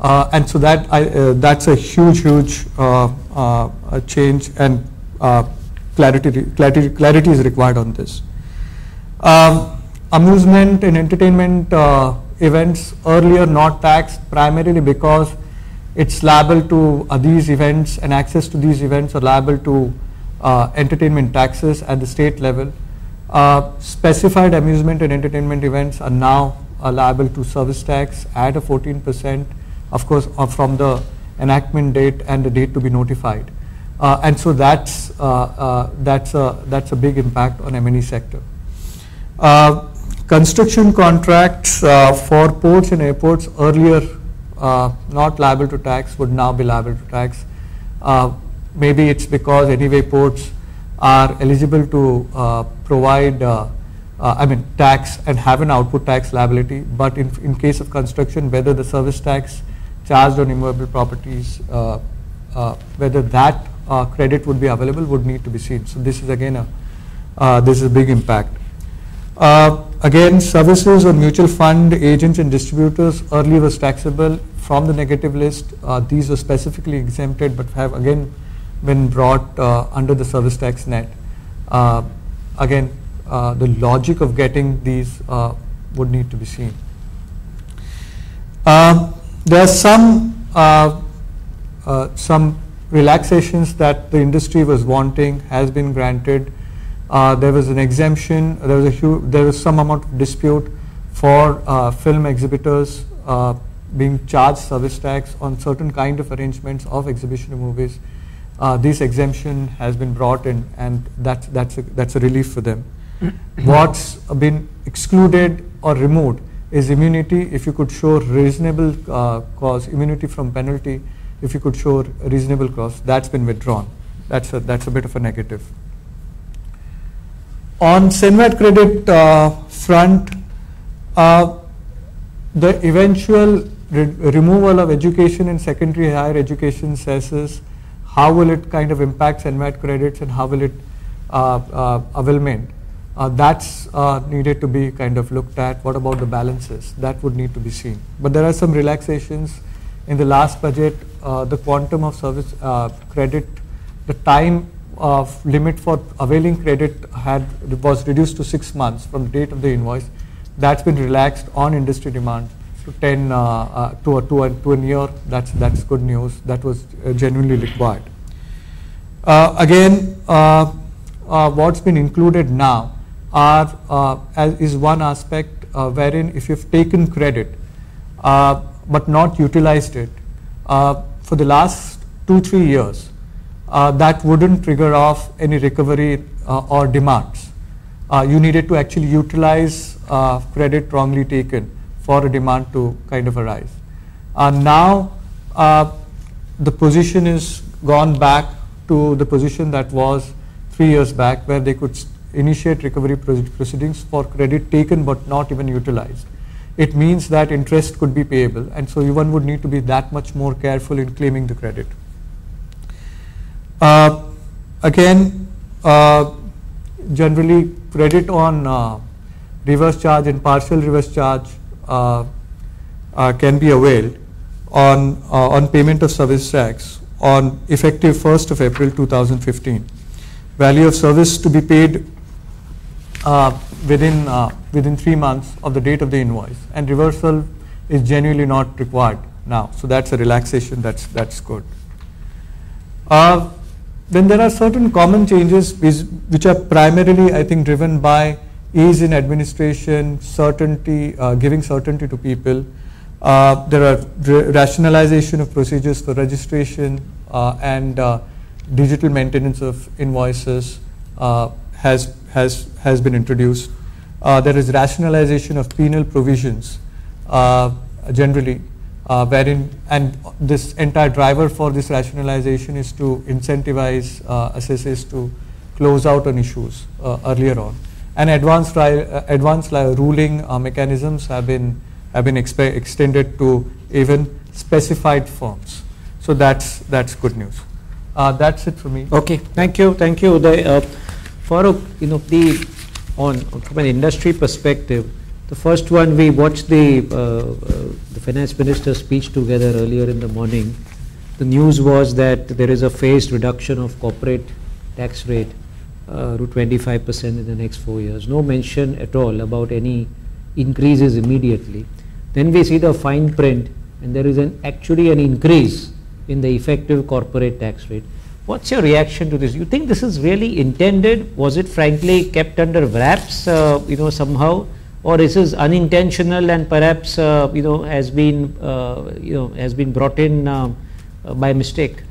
uh, and so that I, uh, that's a huge huge uh, uh, change and uh, clarity, clarity clarity is required on this um, amusement and entertainment uh, events earlier not taxed primarily because it's liable to these events and access to these events are liable to entertainment taxes at the state level. Specified amusement and entertainment events are now uh, liable to service tax at a 14%, of course, uh, from the enactment date and the date to be notified. Uh, and so that's, uh, uh, that's, a, that's a big impact on M&E sector. Construction contracts for ports and airports earlier not liable to tax would now be liable to tax. Maybe it's because anyway ports are eligible to provide, uh, I mean, tax and have an output tax liability, but in, in case of construction, whether the service tax charged on immovable properties, uh, uh, whether that uh, credit would be available would need to be seen. So this is again a, uh, this is a big impact. Uh, Again, services on mutual fund agents and distributors earlier was taxable from the negative list. These were specifically exempted but have again been brought under the service tax net. Again, uh, the logic of getting these uh, would need to be seen. Um, There are some, uh, uh, some relaxations that the industry was wanting has been granted. Uh, There was an exemption, there was a there was some amount of dispute for uh, film exhibitors uh, being charged service tax on certain kind of arrangements of exhibition of movies. Uh, this exemption has been brought in and that's, that's, a, that's a relief for them. What's been excluded or removed is immunity if you could show reasonable uh, cause, immunity from penalty if you could show reasonable cause, that's been withdrawn. That's a, that's a bit of a negative. On CENVAT credit uh, front, uh, the eventual re removal of education and secondary higher education cesses, how will it kind of impact CENVAT credits and how will it uh, uh, availment? Uh, that's uh, needed to be kind of looked at. What about the balances? That would need to be seen. But there are some relaxations in the last budget. Uh, the quantum of service uh, credit, the time of limit for availing credit had was reduced to six months from the date of the invoice. That's been relaxed on industry demand to 10 uh, uh, to, a, to, a, to a year. That's that's good news. That was genuinely required. again, what's been included now are uh, is one aspect uh, wherein if you've taken credit uh, but not utilized it for the last two three years that wouldn't trigger off any recovery or demands. You needed to actually utilize credit wrongly taken for a demand to kind of arise. Now the position is gone back to the position that was three years back where they could initiate recovery proceedings for credit taken but not even utilized. It means that interest could be payable and so one would need to be that much more careful in claiming the credit. Uh, again, uh, generally credit on uh, reverse charge and partial reverse charge uh, uh, can be availed on, uh, on payment of service tax on effective 1st of April 2015. Value of service to be paid within, uh, within three months of the date of the invoice and reversal is genuinely not required now. So that's a relaxation, that's, that's good. Uh, then there are certain common changes which are primarily, I think, driven by ease in administration, certainty, uh, giving certainty to people. Uh, there are rationalization of procedures for registration uh, and digital maintenance of invoices has has, has been introduced. Uh, there is rationalization of penal provisions uh, generally, uh, wherein, and this entire driver for this rationalization is to incentivize uh, assessors to close out on issues uh, earlier on. And advanced, uh, advanced ruling mechanisms have been, have been extended to even specified firms. So that's, that's good news. that's it for me. Okay, thank you, thank you. The, Farokh, you know, the, on, from an industry perspective, the first one we watched the, uh, uh, the finance minister's speech together earlier in the morning. The news was that there is a phased reduction of corporate tax rate uh, to 25% in the next four years. No mention at all about any increases immediately. Then we see the fine print and there is an actually an increase in the effective corporate tax rate. What's your reaction to this? You think this is really intended? Was it frankly kept under wraps, uh, you know, somehow? Or is this unintentional and perhaps, uh, you know, has been, uh, you know, has been brought in uh, by mistake?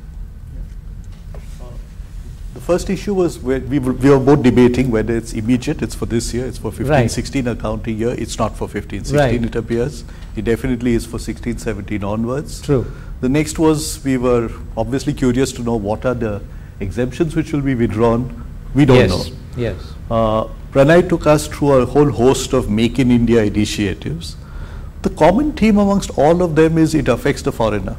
First issue was where we were, we were both debating whether it's immediate, it's for this year, it's for 15, right. 16 accounting year, it's not for 15, 16 right. it appears. It definitely is for 16, 17 onwards. True. The next was we were obviously curious to know what are the exemptions which will be withdrawn. We don't yes. know. Yes. Uh, Pranav took us through a whole host of Make in India initiatives. The common theme amongst all of them is it affects the foreigner.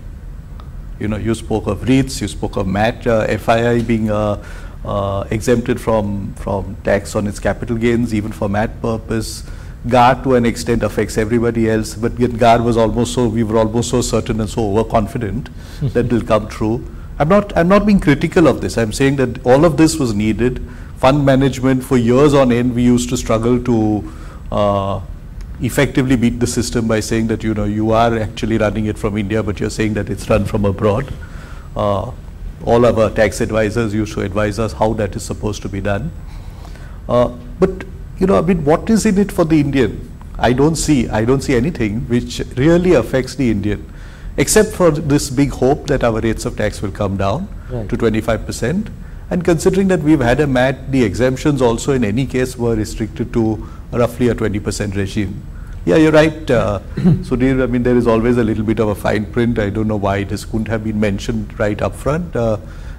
You know, you spoke of REITs, you spoke of MAT, uh, FII being uh, uh, exempted from, from tax on its capital gains, even for MAT purpose. GAAR to an extent affects everybody else, but GAAR was almost so, we were almost so certain and so overconfident that it will come true. I'm not, I'm not being critical of this. I'm saying that all of this was needed. Fund management for years on end, we used to struggle to uh, effectively beat the system by saying that, you know, you are actually running it from India, but you're saying that it's run from abroad. Uh, all our tax advisors used to advise us how that is supposed to be done. Uh, but you know, I mean, what is in it for the Indian? I don't see, I don't see anything which really affects the Indian, except for this big hope that our rates of tax will come down Right. to 25 percent. And considering that we've had a MAT, the exemptions also in any case were restricted to roughly a 20 percent regime. Yeah, you're right, uh, Sudhir. I mean, there is always a little bit of a fine print. I don't know why this couldn't have been mentioned right up front. Uh,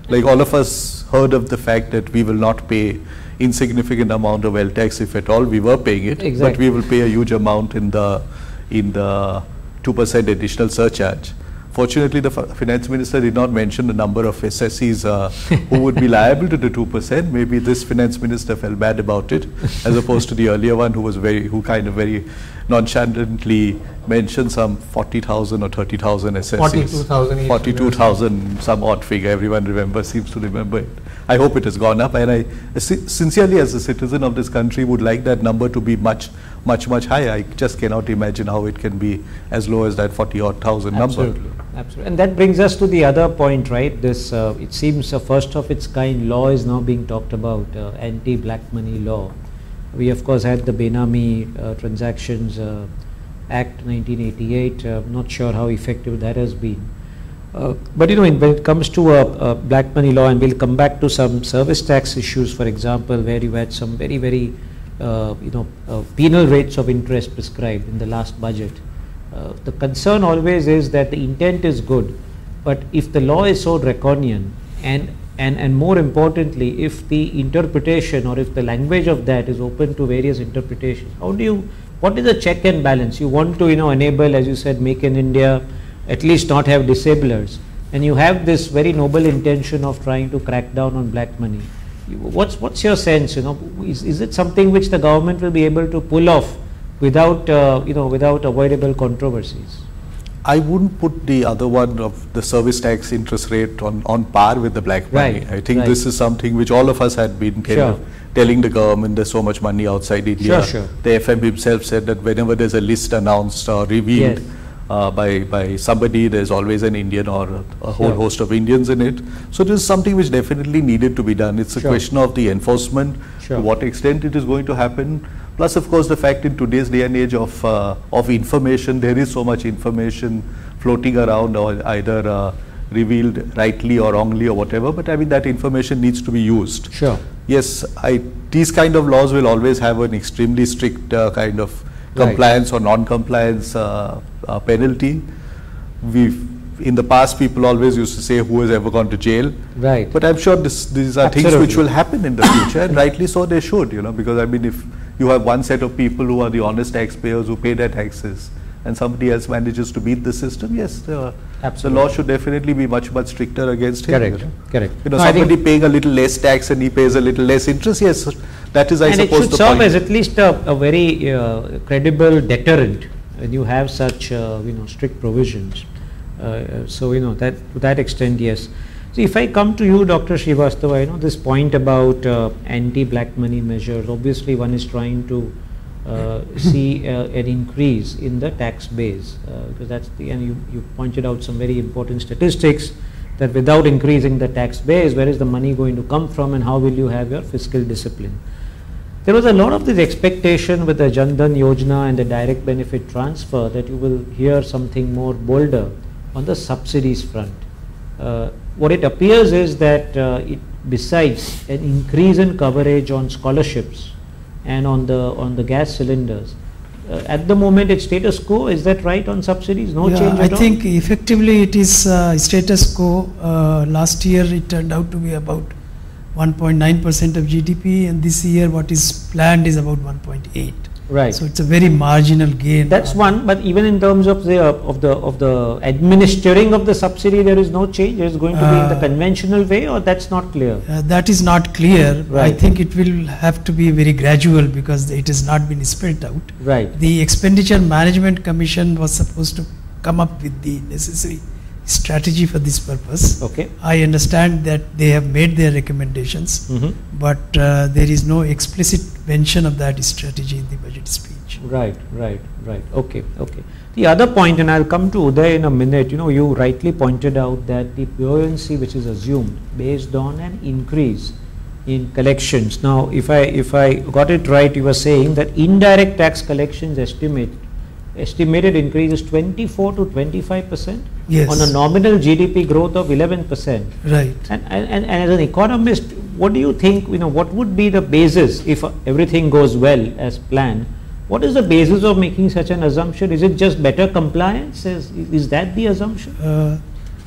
like all of us heard of the fact that we will not pay insignificant amount of wealth tax if at all we were paying it, but we will pay a huge amount in the in the two percent additional surcharge. Fortunately, the finance minister did not mention the number of assessees uh, who would be liable to the two percent. Maybe this finance minister felt bad about it, as opposed to the earlier one who was very who kind of very nonchalantly mentioned some forty thousand or thirty thousand assessees. 42,000 Forty-two thousand, some odd figure. Everyone remembers, seems to remember it. I hope it has gone up, and I sincerely, as a citizen of this country, would like that number to be much, much, much higher. I just cannot imagine how it can be as low as that forty odd thousand number. Absolutely. And that brings us to the other point, right? This, uh, it seems a first of its kind law is now being talked about, uh, anti-black money law. We of course had the Benami uh, Transactions uh, Act 1988. Uh, not sure how effective that has been. Uh, but you know, in- when it comes to a, black money law, and we'll come back to some service tax issues, for example, where you had some very, very, you know, penal rates of interest prescribed in the last budget. Uh, the concern always is that the intent is good, but if the law is so draconian, and and and more importantly, if the interpretation or if the language of that is open to various interpretations, how do you? What is the check and balance? You want to, you know, enable, as you said, make in India, at least not have disablers, and you have this very noble intention of trying to crack down on black money. What's what's your sense? You know, is is it something which the government will be able to pull off without, uh, you know, without avoidable controversies? I wouldn't put the other one of the service tax interest rate on, on par with the black money. Right, I think right. this is something which all of us had been Sure. telling the government there's so much money outside India. Sure, sure. The FM himself said that whenever there's a list announced or revealed Yes. uh, by, by somebody, there's always an Indian or a, a whole host of Indians in it. So this is something which definitely needed to be done. It's a question of the enforcement, Sure. to what extent it is going to happen. Plus, of course, the fact in today's day and age of, uh, of information, there is so much information floating around or either uh, revealed rightly or wrongly or whatever, but I mean that information needs to be used. Sure. Yes, I, these kind of laws will always have an extremely strict uh, kind of Right. compliance or non-compliance uh, uh, penalty. We've, in the past, people always used to say who has ever gone to jail. Right. But I'm sure this, these are things which will happen in the future, and rightly so they should, you know, because I mean, if you have one set of people who are the honest taxpayers who pay their taxes, and somebody else manages to beat the system, yes, the, the law should definitely be much, much stricter against him. Correct, You know, correct. You know No, somebody paying a little less tax and he pays a little less interest, yes, that is, I and it suppose, should the serve point. as at least a, a very uh, credible deterrent when you have such uh, you know strict provisions. Uh, so you know that to that extent, yes. So if I come to you, Dr. Srivastava, you know this point about uh, anti-black money measures. Obviously, one is trying to uh, see uh, an increase in the tax base uh, because that's the and you, you pointed out some very important statistics that without increasing the tax base, where is the money going to come from, and how will you have your fiscal discipline? There was a lot of this expectation with the Jan Dhan Yojana and the direct benefit transfer that you will hear something more bolder on the subsidies front. Uh, what it appears is that uh, it, besides an increase in coverage on scholarships and on the on the gas cylinders, uh, at the moment it's status quo. Is that right on subsidies? No Yeah, change I at all. think effectively it is uh, status quo. Uh, last year it turned out to be about 1.9% of GDP, and this year what is planned is about 1.8. right. So it's a very marginal gain. That's one, but even in terms of the, of the, of the administering of the subsidy, there is no change, it is going to be in the Uh, conventional way or that's not clear? Uh, that is not clear. I think it will have to be very gradual because it has not been spelled out. Right, The Expenditure Management Commission was supposed to come up with the necessary strategy for this purpose. okay. I understand that they have made their recommendations, Mhm. but uh, there is no explicit mention of that strategy in the budget speech. Right, right, right, okay, okay. The other point, and I'll come to Uday in a minute, you know, you rightly pointed out that the buoyancy which is assumed based on an increase in collections. Now, if I, if I got it right, you were saying that indirect tax collections estimate, estimated increase is 24 to 25 percent? Yes. On a nominal GDP growth of 11 percent. Right. And, and, and as an economist, what do you think, you know, what would be the basis if everything goes well as planned? What is the basis of making such an assumption? Is it just better compliance? Is, is that the assumption? Uh,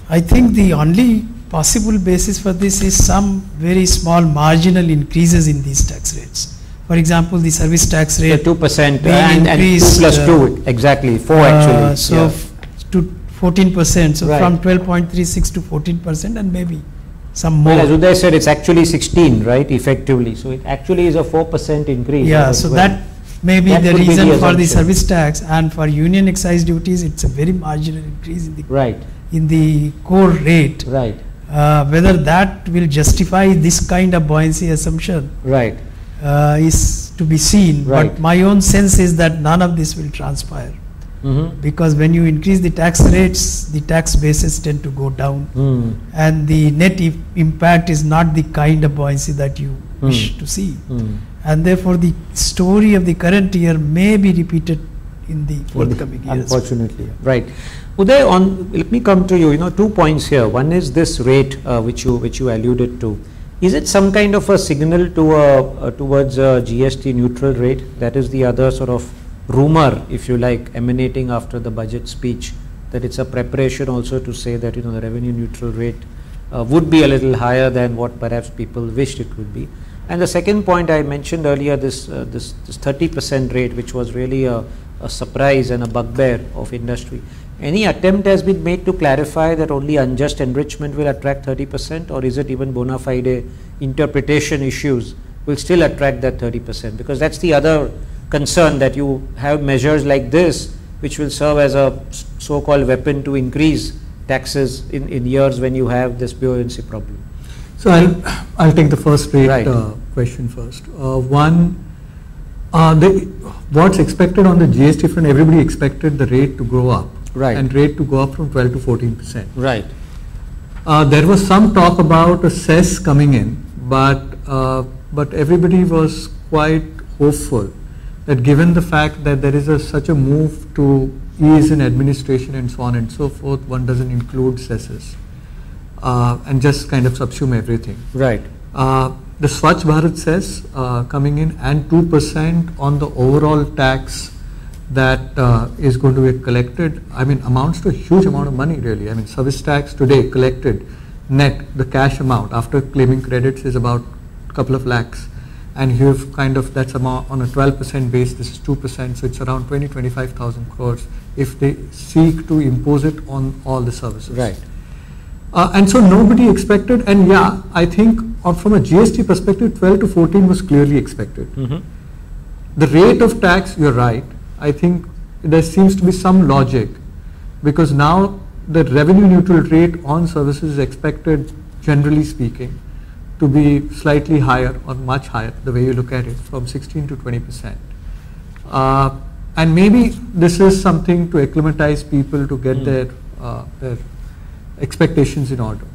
I think the only possible basis for this is some very small marginal increases in these tax rates. For example, the service tax rate. two percent being and, and two increased, plus uh, two, exactly, four uh, actually. So yeah. to fourteen percent, so Right. from twelve point three six to fourteen percent and maybe some more. Well, as. Uday said, it's actually sixteen, right, effectively, so it actually is a four percent increase. Yeah, so well. that may be That the could be the reason for the service tax and for union excise duties, it's a very marginal increase in the, Right, in the core rate. right, Uh, Whether that will justify this kind of buoyancy assumption right, uh, is to be seen. Right. But my own sense is that none of this will transpire. mm-hmm, Because when you increase the tax rates, the tax bases tend to go down. mm, And the net i- impact is not the kind of buoyancy that you wish Hmm. to see. mm. And therefore, the story of the current year may be repeated in the forthcoming years. Unfortunately, right. Uday, on, let me come to you, you know, two points here. One is this rate, uh, which you, which you alluded to. Is it some kind of a signal to, a- uh, towards a GST neutral rate? That is the other sort of rumor, if you like, emanating after the budget speech, that it's a preparation also to say that, you know, the revenue neutral rate uh, would be a little higher than what perhaps people wished it would be. And the second point I mentioned earlier, this, uh, this, this 30% rate, which was really a, a surprise and a bugbear of industry. Any attempt has been made to clarify that only unjust enrichment will attract 30% or is it even bona fide interpretation issues will still attract that 30%? Because that's the other concern that you have measures like this which will serve as a so-called weapon to increase taxes in, in years when you have this buoyancy problem. So I'll, I'll take the first rate Right. uh, question first. Uh, One, uh, the, what's expected on the GST front, everybody expected the rate to grow up. Right. And rate to go up from 12 to 14 percent. Right. Uh, There was some talk about a cess coming in, but, uh, but everybody was quite hopeful that given the fact that there is a, such a move to ease in administration and so on and so forth, one doesn't include cesses uh, and just kind of subsume everything. Right. Uh, The Swachh Bharat cess uh, coming in and 2% on the overall tax that uh, is going to be collected, I mean, amounts to a huge amount of money really. I mean, service tax today collected net, the cash amount after claiming credits is about a couple of lakhs. And you've kind of, that's amount on a 12% base, this is 2%, so it's around 20, 25,000 crores if they seek to impose it on all the services. Right. Uh, and so nobody expected, and yeah, I think from a GST perspective, 12 to 14 was clearly expected. Mm-hmm. The rate of tax, you're right. I think there seems to be some logic because now the revenue neutral rate on services is expected, generally speaking, to be slightly higher or much higher, the way you look at it, from 16 to 20 percent. Uh, and maybe this is something to acclimatize people to get Hmm. their, uh, their expectations in order.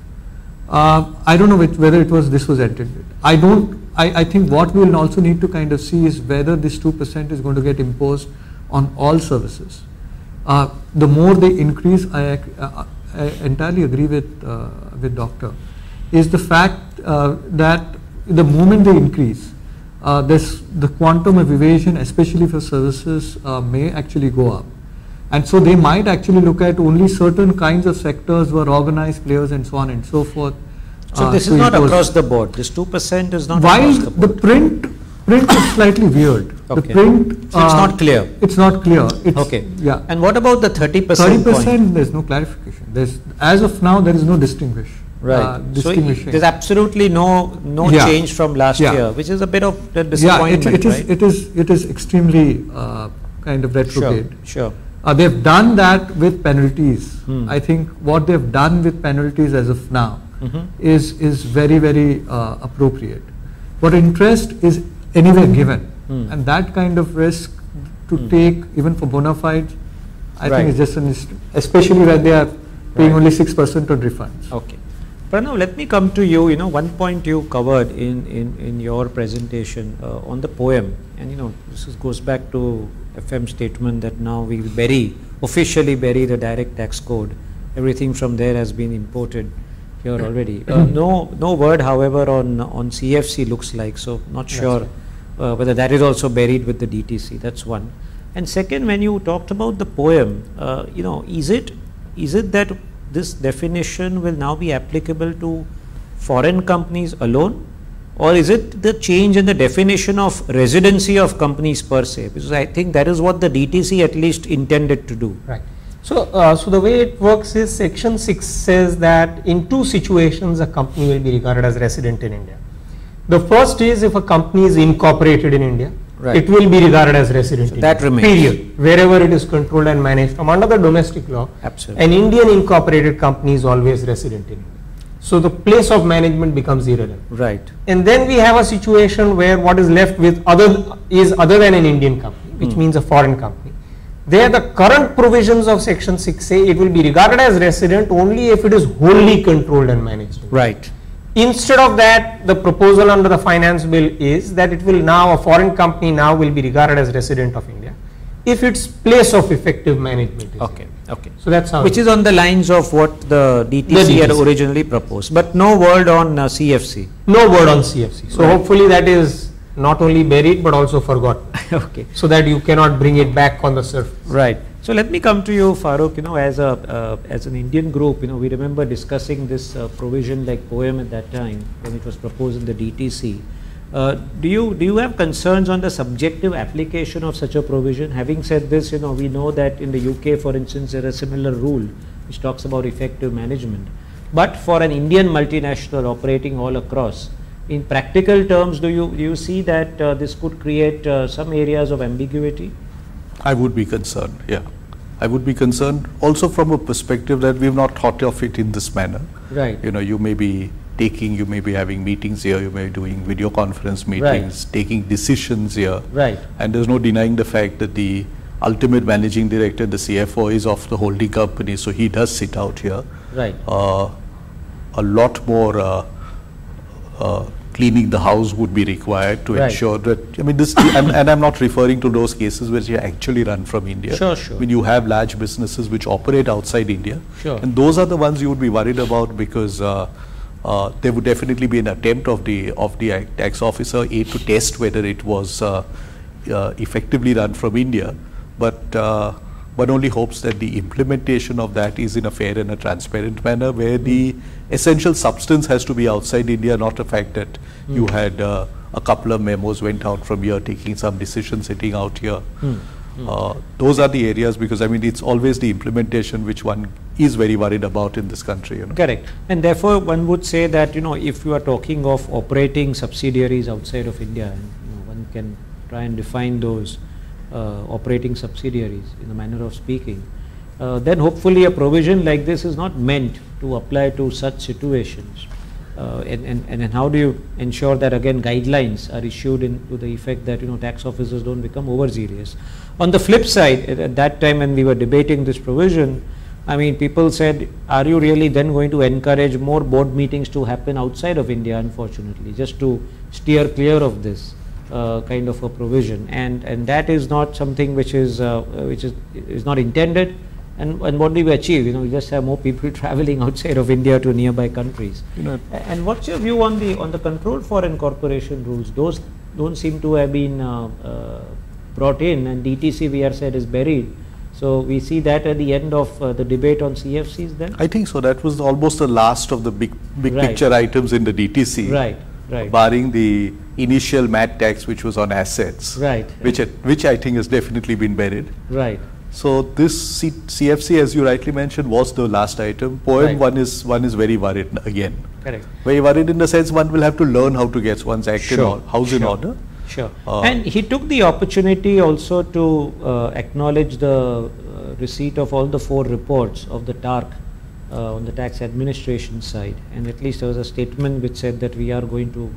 Uh, I don't know which, whether it was this was intended. I don't. I, I think what we will also need to kind of see is whether this two percent is going to get imposed on all services. Uh, the more they increase, I, uh, I entirely agree with uh, with Doctor. Is the fact uh, that the moment they increase, uh, this the quantum of evasion, especially for services, uh, may actually go up. And so they might actually look at only certain kinds of sectors where organized players and so on and so forth. So this is not across the board, this two percent is not While across the the print, print is slightly weird. The print. So it's uh, not clear. It's not clear. It's- Okay. Yeah. And what about the 30%? point? percent, there's no clarification. There's, as of now, there is no distinguish. uh, Right, so there's absolutely no, no Yeah. change from last Yeah. year, which is a bit of a Yeah, it, disappointment, it is, right? it is, it is extremely uh, kind of retrograde. sure, Uh, they've done that with penalties. Hmm. I think what they've done with penalties as of now Mhm. is, is very, very uh, appropriate. What interest is anywhere given. Hmm. And that kind of risk to Hmm. take even for bona fides, I Right. think is just an, especially when they are paying Right. only 6% on refunds. okay. Pranav, let me come to you. You know, one point you covered in, in, in your presentation uh, on the POEM, and you know, this is, goes back to FM statement that now we will bury, officially bury the direct tax code. Everything from there has been imported here already. Uh, no, no word, however, on on CFC looks like. So, not sure uh, whether that is also buried with the DTC. That's one. And second, when you talked about the POEM, uh, you know, is it is it that this definition will now be applicable to foreign companies alone? Or is it the change in the definition of residency of companies per se? Because I think that is what the DTC at least intended to do. Right. So, uh, so the way it works is section 6 says that in two situations a company will be regarded as resident in India. The first is if a company is incorporated in India, Right. it will be regarded as resident in that remains. Period. Wherever it is controlled and managed from under the domestic law, Absolutely. an Indian incorporated company is always resident in India. So the place of management becomes irrelevant. Right. And then we have a situation where what is left with other is other than an Indian company, which Hmm. means a foreign company. There the current provisions of section 6a, it will be regarded as resident only if it is wholly controlled and managed. Right. Instead of that, the proposal under the finance bill is that it will now, a foreign company now will be regarded as resident of India if its place of effective management is. Okay. Okay. So that's how. Which is on the lines of what the DTC, had DTC. originally proposed, but no word on uh, CFC. No word on CFC. So Right. hopefully that is not only buried but also forgotten. okay. so that you cannot bring it back on the surface. Right. So let me come to you, Farokh. You know, as a uh, as an Indian group, you know, we remember discussing this uh, provision like POEM at that time when it was proposed in the DTC. Uh, do you do you have concerns on the subjective application of such a provision? Having said this, you know, we know that in the UK, for instance, there is a similar rule which talks about effective management. But for an Indian multinational operating all across, in practical terms, do you do you see that uh, this could create uh, some areas of ambiguity? I would be concerned, yeah. I would be concerned also from a perspective that we've not thought of it in this manner. Right. You know, you may be taking, you may be having meetings here, you may be doing video conference meetings, taking decisions here. Right. And there's no denying the fact that the ultimate managing director, the CFO, is of the holding company, so he does sit out here. Right. Uh, a lot more uh, uh, cleaning the house would be required to Right. ensure that, I mean, this, and, and I'm not referring to those cases which are actually run from India. Sure, sure. I mean, you have large businesses which operate outside India. Sure. And those are the ones you would be worried about because uh, uh, there would definitely be an attempt of the, of the tax officer, A, to test whether it was uh, uh, effectively run from India. But uh, one only hopes that the implementation of that is in a fair and a transparent manner where the essential substance has to be outside India, not the fact that you had uh, a couple of memos went out from here, taking some decisions sitting out here. Uh, those are the areas because I mean it's always the implementation which one is very worried about in this country. You know. Correct. And therefore, one would say that, you know, if you are talking of operating subsidiaries outside of India, and you know, one can try and define those operating subsidiaries in a manner of speaking, uh, then hopefully a provision like this is not meant to apply to such situations. Uh, and, and, and how do you ensure that again guidelines are issued in to the effect that you know tax officers don't become overzealous. On the flip side, at, at that time when we were debating this provision, I mean people said, are you really then going to encourage more board meetings to happen outside of India? Unfortunately, just to steer clear of this uh, kind of a provision, and and that is not something which is uh, which is is not intended. And, and what do we achieve? You know, we just have more people traveling outside of India to nearby countries. You know, And what's your view on the on the controlled foreign corporation rules? Those don't seem to have been uh, uh, brought in, and DTC we are said is buried. So we see that at the end of uh, the debate on CFCs. Then I think so. That was almost the last of the big big Right. picture items in the DTC. right, right, Barring the initial MAT tax which was on assets. Right. Which, it- which I think has definitely been buried. right, So this C- CFC, as you rightly mentioned, was the last item. POEM Right. one is one is very worried again. correct. Very worried in the sense one will have to learn how to get one's act in Sure, or, house in order. Sure. Uh, and he took the opportunity also to uh, acknowledge the uh, receipt of all the four reports of the TARC on the tax administration side. And at least there was a statement which said that we are going to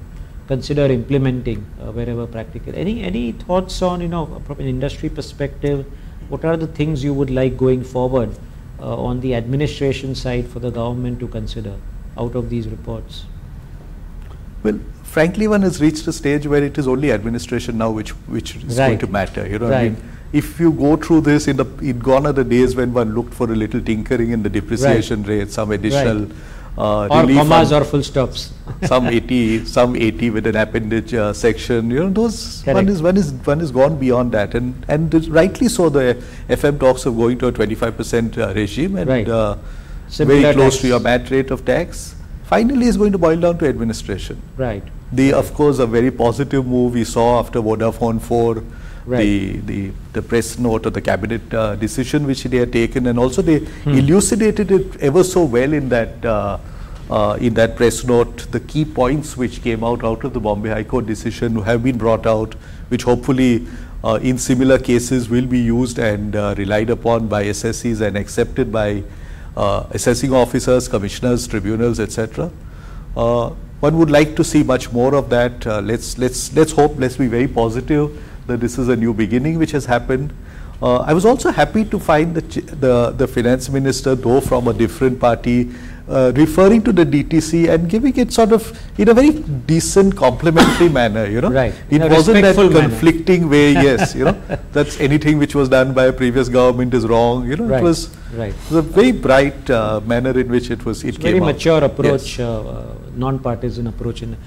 consider implementing uh, wherever practical. Any any thoughts on you know from an industry perspective? What are the things you would like going forward uh, on the administration side for the government to consider? out of these reports? Well, frankly, one has reached a stage where it is only administration now which which is going to matter. You know, I mean, if you go through this, in the it gone are the days when one looked for a little tinkering in the depreciation rate, some additional uh, or commas or full stops? some 80, some 80 with an appendage uh, section. You know, those one is one is one is gone beyond that, and and rightly so. The FM talks of going to a 25 percent uh, regime and Right. uh, very close tax. to your MAT rate of tax. Finally, is going to boil down to administration. Right. The, of course, a very positive move we saw after Vodafone 4, Right. the, the, the press note or the cabinet uh, decision which they had taken, and also they Hmm. elucidated it ever so well in that, uh, uh, in that press note, the key points which came out out of the Bombay High Court decision have been brought out, which hopefully uh, in similar cases will be used and uh, relied upon by SSCs and accepted by uh, assessing officers, commissioners, tribunals, etc. Uh, one would like to see much more of that. Uh, let's let's let's hope. Let's be very positive that this is a new beginning which has happened. Uh, I was also happy to find the the the finance minister, though from a different party, uh, referring to the DTC and giving it sort of in a very decent, complimentary manner. You know, Right. It wasn't that manner. conflicting way. Yes, you know, that's anything which was done by a previous government is wrong. You know, Right. it was Right. it was a very bright uh, manner in which it was. It very came out. mature Yes. approach, uh, uh, non-partisan approach. In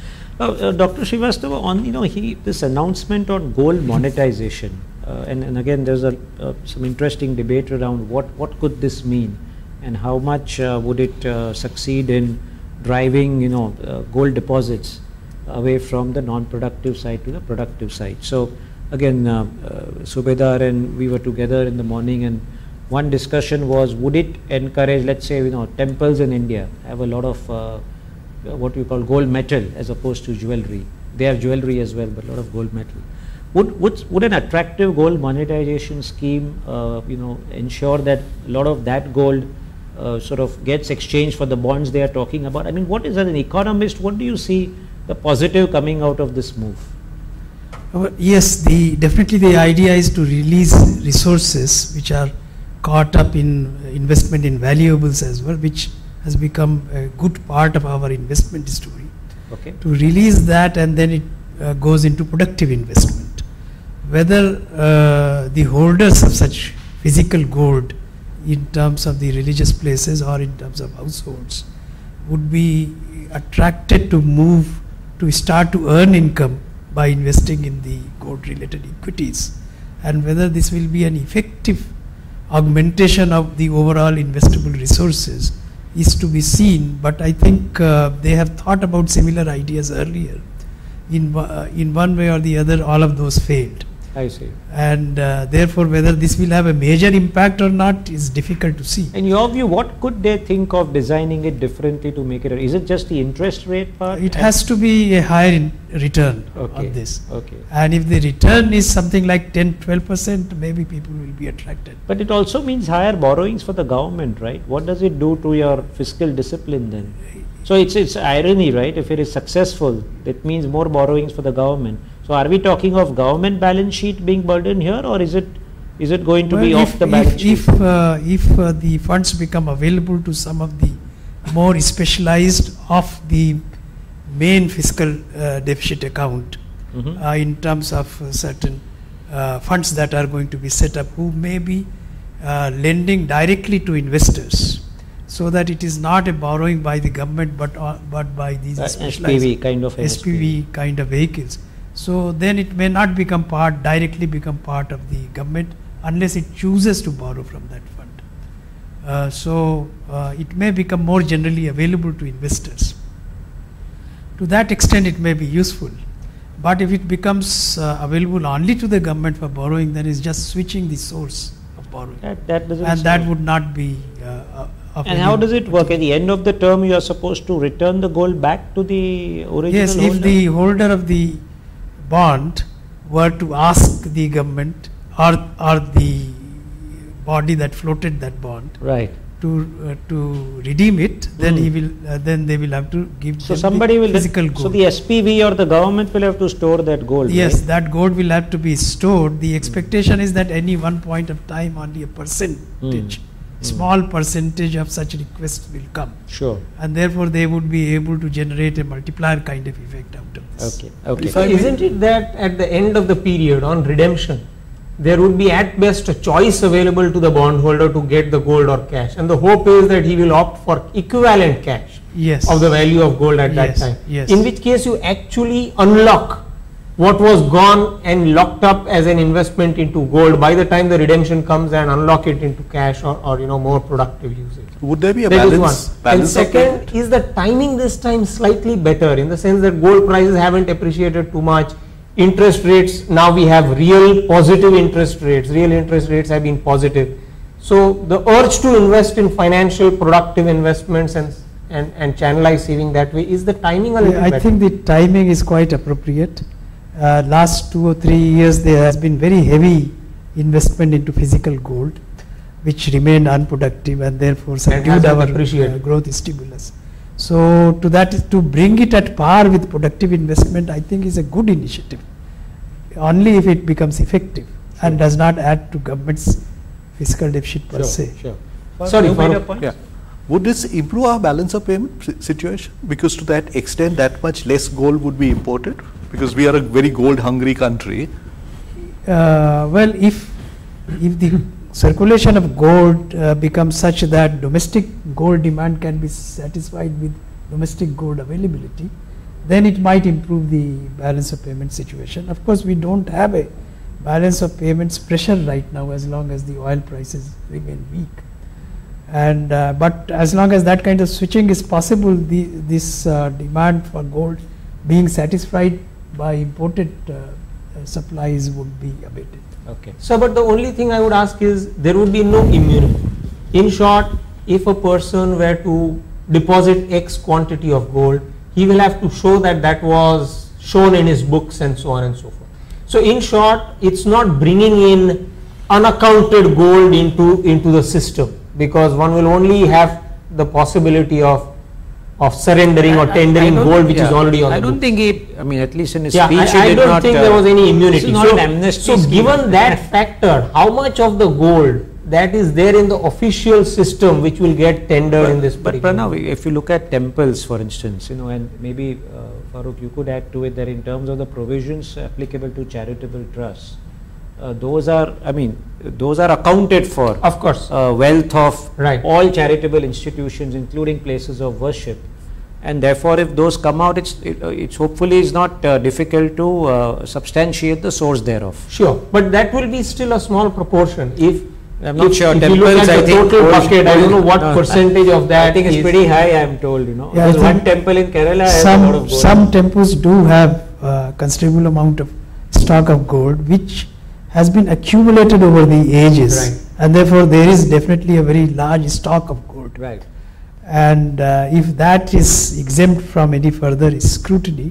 Dr. Srivastava, on you know he this announcement on gold monetization, uh, and, and again there's a uh, some interesting debate around what what could this mean, and how much uh, would it uh, succeed in driving you know uh, gold deposits away from the non-productive side to the productive side. So again, uh, uh, Subedar and we were together in the morning and one discussion was would it encourage let's say you know temples in India have a lot of uh, what we call gold metal as opposed to jewelry. They have jewelry as well but a lot of gold metal. Would, would, would an attractive gold monetization scheme uh, you know ensure that a lot of that gold uh, sort of gets exchanged for the bonds they are talking about? I mean what is as an economist what do you see the positive coming out of this move? Uh, Yes, the, definitely the idea is to release resources which are caught up in uh, investment in valuables as well, which has become a good part of our investment story. Okay. To release that and then it uh, goes into productive investment. Whether uh, the holders of such physical gold in terms of the religious places or in terms of households would be attracted to move to start to earn income by investing in the gold related equities and whether this will be an effective augmentation of the overall investable resources is to be seen but i think uh, they have thought about similar ideas earlier. In uh, in one way or the other all of those failed I see. and uh, therefore whether this will have a major impact or not is difficult to see In your view, what could they think of designing it differently to make it? Is it just the interest rate part? it has to be a higher in return okay. on this Okay. and if the return is something like 10 12 percent maybe people will be attracted But it also means higher borrowings for the government, right? What does it do to your fiscal discipline then? So it's it's irony, right? If it is successful, that means more borrowings for the government. So are we talking of government balance sheet being burdened here, or is it is it going to be Well, off the balance if, sheet? if, uh, if uh, the funds become available to some of the more specialized of the main fiscal uh, deficit account Mhm. uh, in terms of uh, certain uh, funds that are going to be set up who may be uh, lending directly to investors so that it is not a borrowing by the government but uh, but by these Uh, specialized SPV kind of an SPV kind of vehicles. So then it may not become part, directly become part of the government unless it chooses to borrow from that fund. Uh, so uh, it may become more generally available to investors. To that extent, it may be useful. But if it becomes uh, available only to the government for borrowing, then it's just switching the source of borrowing. That, that doesn't. And that would not be. Uh, uh, of And how does it work? At the end of the term, you are supposed to return the gold back to the original Yes, holder? if the holder of the bond were to ask the government or, or the body that floated that bond right. to, uh, to redeem it, then he Hmm. will, uh, then they will have to give So somebody the will. physical So gold. the SPV or the government will have to store that gold. Yes, right? that gold will have to be stored. The expectation is that any one point of time only a percentage small percentage of such requests will come. Sure. And therefore, they would be able to generate a multiplier kind of effect out of this. Okay. Okay. If I may- Isn't it that at the end of the period on redemption, there would be at best a choice available to the bondholder to get the gold or cash, and the hope is that he will opt for equivalent cash Yes. of the value of gold at that Yes, time. yes. In which case you actually unlock what was gone and locked up as an investment into gold by the time the redemption comes and unlock it into cash or, or you know more productive usage. Would there be a That is balance? one. And balance of second is the timing this time slightly better in the sense that gold prices haven't appreciated too much. Interest rates, now we have real positive interest rates, real interest rates have been positive. So the urge to invest in financial productive investments and, and, and channelize saving that way, is the timing a little Yeah, I better? think the timing is quite appropriate. Uh, last two or three years, there has been very heavy investment into physical gold, which remained unproductive and therefore subdued hasn't our uh, growth stimulus. So to that, to bring it at par with productive investment, I think is a good initiative. Only if it becomes effective and does not add to government's fiscal deficit per Sure, se. Sure. Sorry, you made a point? Yeah. Would this improve our balance of payment situation? Because to that extent, that much less gold would be imported? Because we are a very gold hungry country. Uh, well, if if the circulation of gold uh, becomes such that domestic gold demand can be satisfied with domestic gold availability, then it might improve the balance of payment situation. Of course, we don't have a balance of payments pressure right now as long as the oil prices remain weak. And uh, but as long as that kind of switching is possible, the, this uh, demand for gold being satisfied by imported uh, uh, supplies would be abated. Okay. So, but the only thing I would ask is there would be no immunity. In short, if a person were to deposit X quantity of gold, he will have to show that that was shown in his books and so on and so forth. So, in short, it's not bringing in unaccounted gold into, into the system because one will only have the possibility of, of surrendering or I- I tendering gold which is already on the. I don't think he, I mean, at least in his Yeah, speech, I, I don't not. think uh, there was any immunity. This is not so, an so given that factor, how much of the gold that is there in the official system which will get tendered in this But? Pranav, if you look at temples, for instance, you know, and maybe uh, Farokh, you could add to it that in terms of the provisions applicable to charitable trusts, uh, those are, I mean, those are accounted for. Of course. uh, wealth of Right. all charitable institutions, including places of worship. And therefore, if those come out, it's, it, uh, it's hopefully is not uh, difficult to uh, substantiate the source thereof. Sure, but that will be still a small proportion. If I'm not if, sure. if you look at I the think, total bucket, I don't know what no, percentage of that I think it's is- pretty high, I am told, you know. Yeah, There's one temple in Kerala has a lot some of gold. some temples do have uh, considerable amount of stock of gold which has been accumulated over the ages Right. and therefore there is definitely a very large stock of gold Right. and uh, if that is exempt from any further scrutiny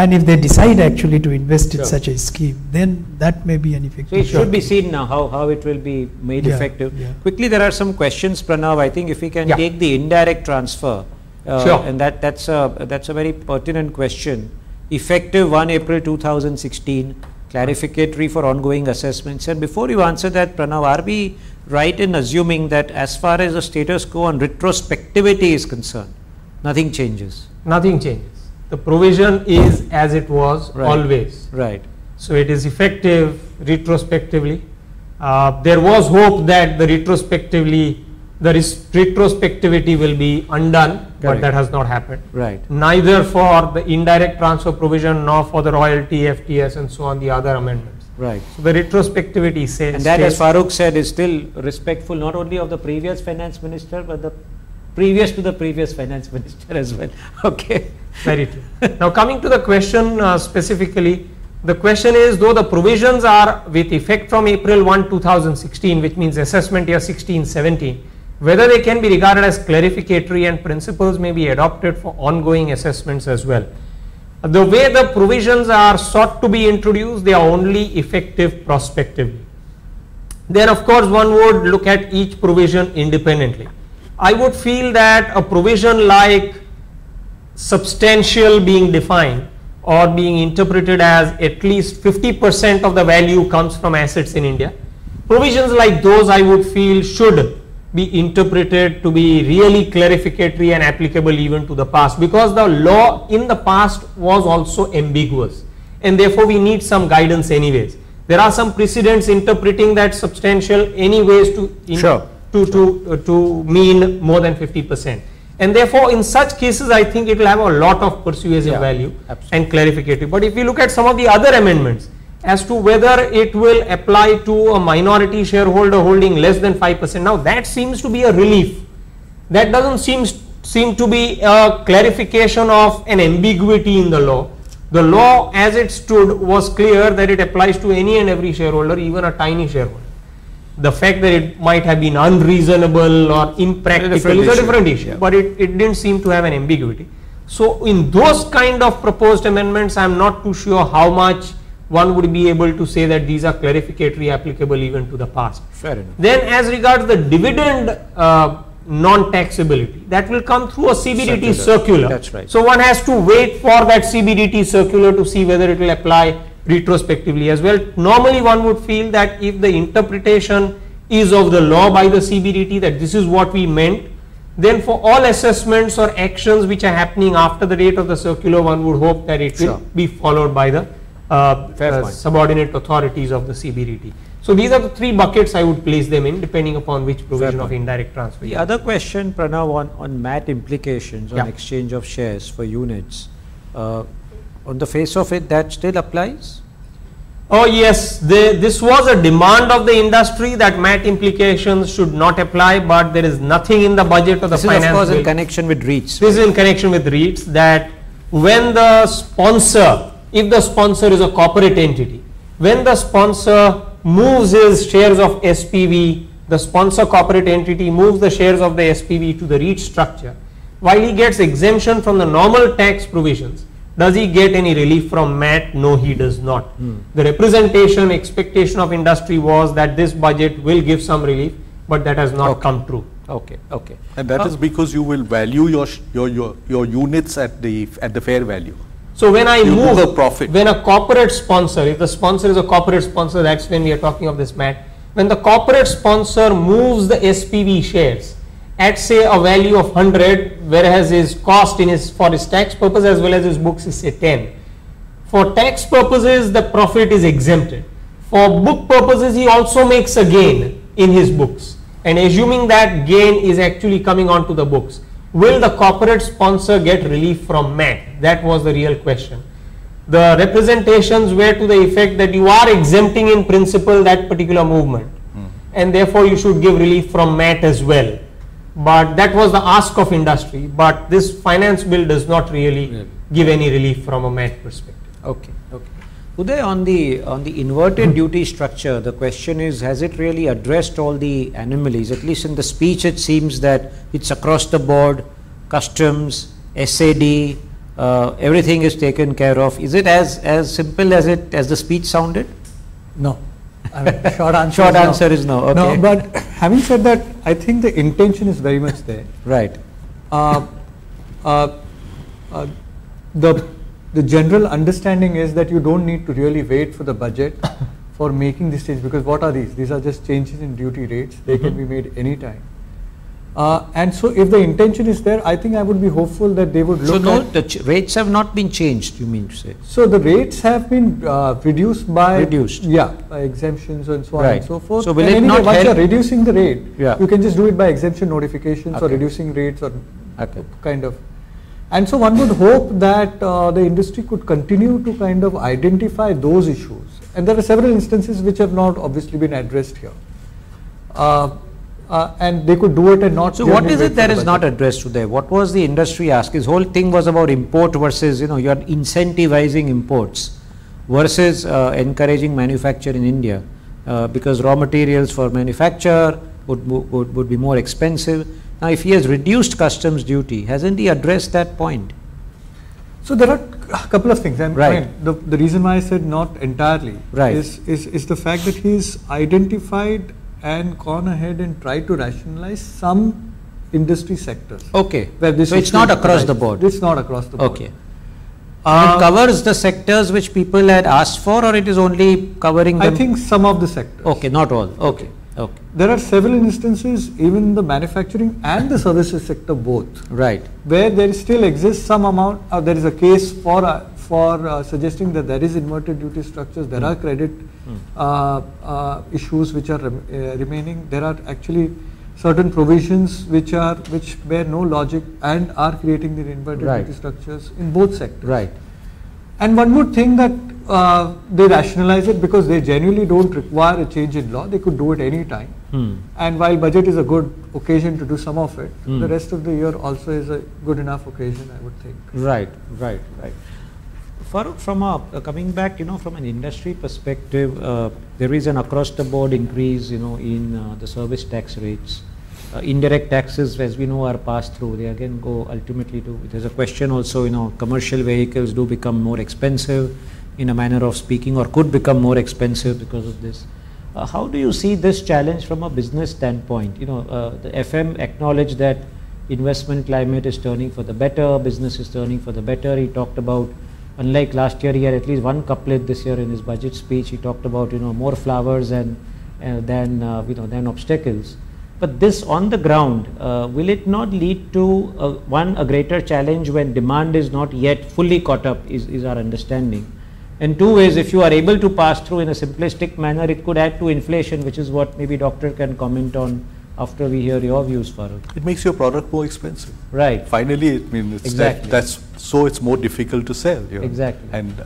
and if they decide actually to invest Sure. in such a scheme then that may be an effective So it should be seen now how, how it will be made Yeah, effective. yeah. Quickly, there are some questions, Pranav. I think if we can Yeah. take the indirect transfer, uh, Sure. and that that's a that's a very pertinent question. Effective 1 April 2016, clarificatory for ongoing assessments. And before you answer that, Pranav, are we right in assuming that as far as the status quo on retrospectivity is concerned, nothing changes? nothing changes. The provision is as it was Right. always. Right. So it is effective retrospectively. Uh, there was hope that the retrospectively, the retrospectivity will be undone, but that has not happened. Right. Neither for the indirect transfer provision nor for the royalty, FTS, and so on the other amendments. Right. So the retrospectivity says. And that, as Farokh said, is still respectful not only of the previous finance minister, but the previous to the previous finance minister as well. Okay. Very true. now coming to the question uh, specifically, the question is though the provisions are with effect from April 1, 2016, which means assessment year 16, 17, whether they can be regarded as clarificatory and principles may be adopted for ongoing assessments as well. The way the provisions are sought to be introduced, they are only effective prospectively. Then of course one would look at each provision independently. I would feel that a provision like substantial being defined or being interpreted as at least 50% of the value comes from assets in India provisions like those I would feel should be interpreted to be really clarificatory and applicable even to the past because the law in the past was also ambiguous and therefore we need some guidance anyways. There are some precedents interpreting that substantial anyways to in, Sure. to to uh, to mean more than 50 percent and therefore in such cases I think it will have a lot of persuasive Yeah, value absolutely. and clarificatory. But if you look at some of the other amendments as to whether it will apply to a minority shareholder holding less than 5%, now that seems to be a relief. That doesn't seem, seem to be a clarification of an ambiguity in the law. The law as it stood was clear that it applies to any and every shareholder, even a tiny shareholder. The fact that it might have been unreasonable or impractical is a different issue, Yeah. but it, it didn't seem to have an ambiguity. So in those kind of proposed amendments, I am not too sure how much one would be able to say that these are clarificatory applicable even to the past. Fair enough. Then as regards the dividend uh, non-taxability, that will come through a CBDT Circular. circular. That's right. So one has to wait for that CBDT circular to see whether it will apply retrospectively as well. Normally one would feel that if the interpretation is of the law by the CBDT that this is what we meant, then for all assessments or actions which are happening after the date of the circular, one would hope that it will be followed by the uh, uh, subordinate authorities of the CBDT. So these are the three buckets I would place them in depending upon which provision of indirect transfer. The other question, Pranav, on, on MAT implications on Yeah. exchange of shares for units, uh, on the face of it, that still applies? Oh yes, they, this was a demand of the industry that MAT implications should not apply, but there is nothing in the budget or the This is of course in connection with REITs. This is in connection with REITs that when the sponsor, if the sponsor is a corporate entity, when the sponsor moves his shares of SPV, the sponsor corporate entity moves the shares of the SPV to the REIT structure, while he gets exemption from the normal tax provisions, does he get any relief from MAT? No, he does not. Hmm. The representation, expectation of industry was that this budget will give some relief, but that has not Okay. come true. Okay, okay. And that uh, is because you will value your, sh- your, your, your units at the, at the fair value. So when I You move a profit. when a corporate sponsor, if the sponsor is a corporate sponsor, that's when we are talking of this MAT. When the corporate sponsor moves the SPV shares at say a value of 100, whereas his cost in his for his tax purpose as well as his books is say 10. For tax purposes, the profit is exempted. For book purposes, he also makes a gain in his books. And assuming that gain is actually coming onto the books, will the corporate sponsor get relief from MAT? That was the real question. The representations were to the effect that you are exempting in principle that particular movement. Hmm. And therefore, you should give relief from MAT as well. But that was the ask of industry. But this finance bill does not really give any relief from a MAT perspective. Okay, okay. Uday, on the, on the inverted duty structure, the question is, has it really addressed all the anomalies? At least in the speech, it seems that it's across the board, customs, SAD, uh, everything is taken care of. Is it as, as simple as it, as the speech sounded? No. I mean, short answer Short is no. answer is no, No, but having said that, I think the intention is very much there. Right. Uh, uh, uh, the the general understanding is that you don't need to really wait for the budget for making this change because what are these? These are just changes in duty rates. They can be made anytime. Uh, and so, if the intention is there, I think I would be hopeful that they would look. So no, the ch- rates have not been changed, you mean to say? So the rates have been uh, reduced by Reduced. yeah, by exemptions and so on Right. and so forth. So will And it anyway, not once help- you're reducing the rate, Yeah. you can just do it by exemption notifications or reducing rates or Okay. kind of. And so one would hope that uh, the industry could continue to kind of identify those issues. And there are several instances which have not obviously been addressed here. Uh, uh, and they could do it and not. So what is it that is is not addressed today? What was the industry ask? His whole thing was about import versus, you know, you're incentivizing imports versus uh, encouraging manufacture in India uh, because raw materials for manufacture would, would, would be more expensive. Now, if he has reduced customs duty, hasn't he addressed that point? So there are a couple of things. And Right. fine, the, the reason why I said not entirely Right. is, is, is the fact that he's identified and gone ahead and tried to rationalize some industry sectors. Okay, Where this so it's not across the board? It's not across the board. Okay, Uh, it covers the sectors which people had asked for, or it is only covering I think some of the sectors. Okay, not all. Okay, okay. There are several instances, even in the manufacturing and the services sector both, Right. where there still exists some amount, uh, there is a case for, uh, for uh, suggesting that there is inverted duty structures, there are credit uh, uh, issues which are rem- uh, remaining, there are actually certain provisions which are, which bear no logic and are creating the inverted Right. duty structures in both sectors. Right. And one would think that uh, they rationalize it because they genuinely don't require a change in law, they could do it any time. Hmm. And while budget is a good occasion to do some of it, Hmm. the rest of the year also is a good enough occasion, I would think. Right, right, right. Farokh, from a, uh, coming back, you know, from an industry perspective, uh, there is an across-the-board increase, you know, in uh, the service tax rates. Uh, indirect taxes, as we know, are passed through. They again go ultimately to. There's a question also, you know, commercial vehicles do become more expensive, in a manner of speaking, or could become more expensive because of this. Uh, how do you see this challenge from a business standpoint? You know, uh, the FM acknowledged that investment climate is turning for the better, business is turning for the better. He talked about, unlike last year, he had at least one couplet this year in his budget speech. He talked about, you know, more flowers and uh, than uh, you know than obstacles. But this on the ground, uh, will it not lead to uh, one a greater challenge when demand is not yet fully caught up? Is is our understanding? And two is if you are able to pass through in a simplistic manner, it could add to inflation, which is what maybe doctor can comment on after we hear your views, Farokh. It makes your product more expensive. Right. Finally, I mean, it's Exactly. that, that's so it's more difficult to sell. You know? Exactly. And uh,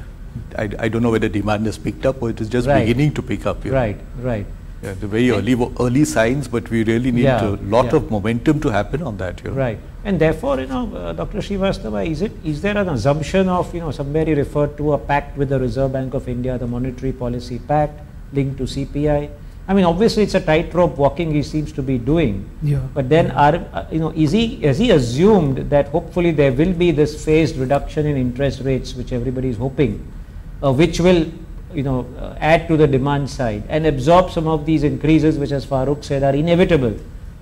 I, I don't know whether demand has picked up or it is just Right. beginning to pick up. You know? Right, right. Yeah, the very early early signs, but we really need Yeah, a lot yeah. of momentum to happen on that. You know? Right. And therefore, you know, uh, Dr. Srivastava, is it is there an assumption of, you know, somewhere he referred to a pact with the Reserve Bank of India, the monetary policy pact linked to CPI? I mean, obviously, it's a tightrope walking he seems to be doing. Yeah. But then, are, uh, you know, is he has he assumed that hopefully there will be this phased reduction in interest rates, which everybody is hoping, uh, which will, you know, uh, add to the demand side and absorb some of these increases, which, as Farokh said, are inevitable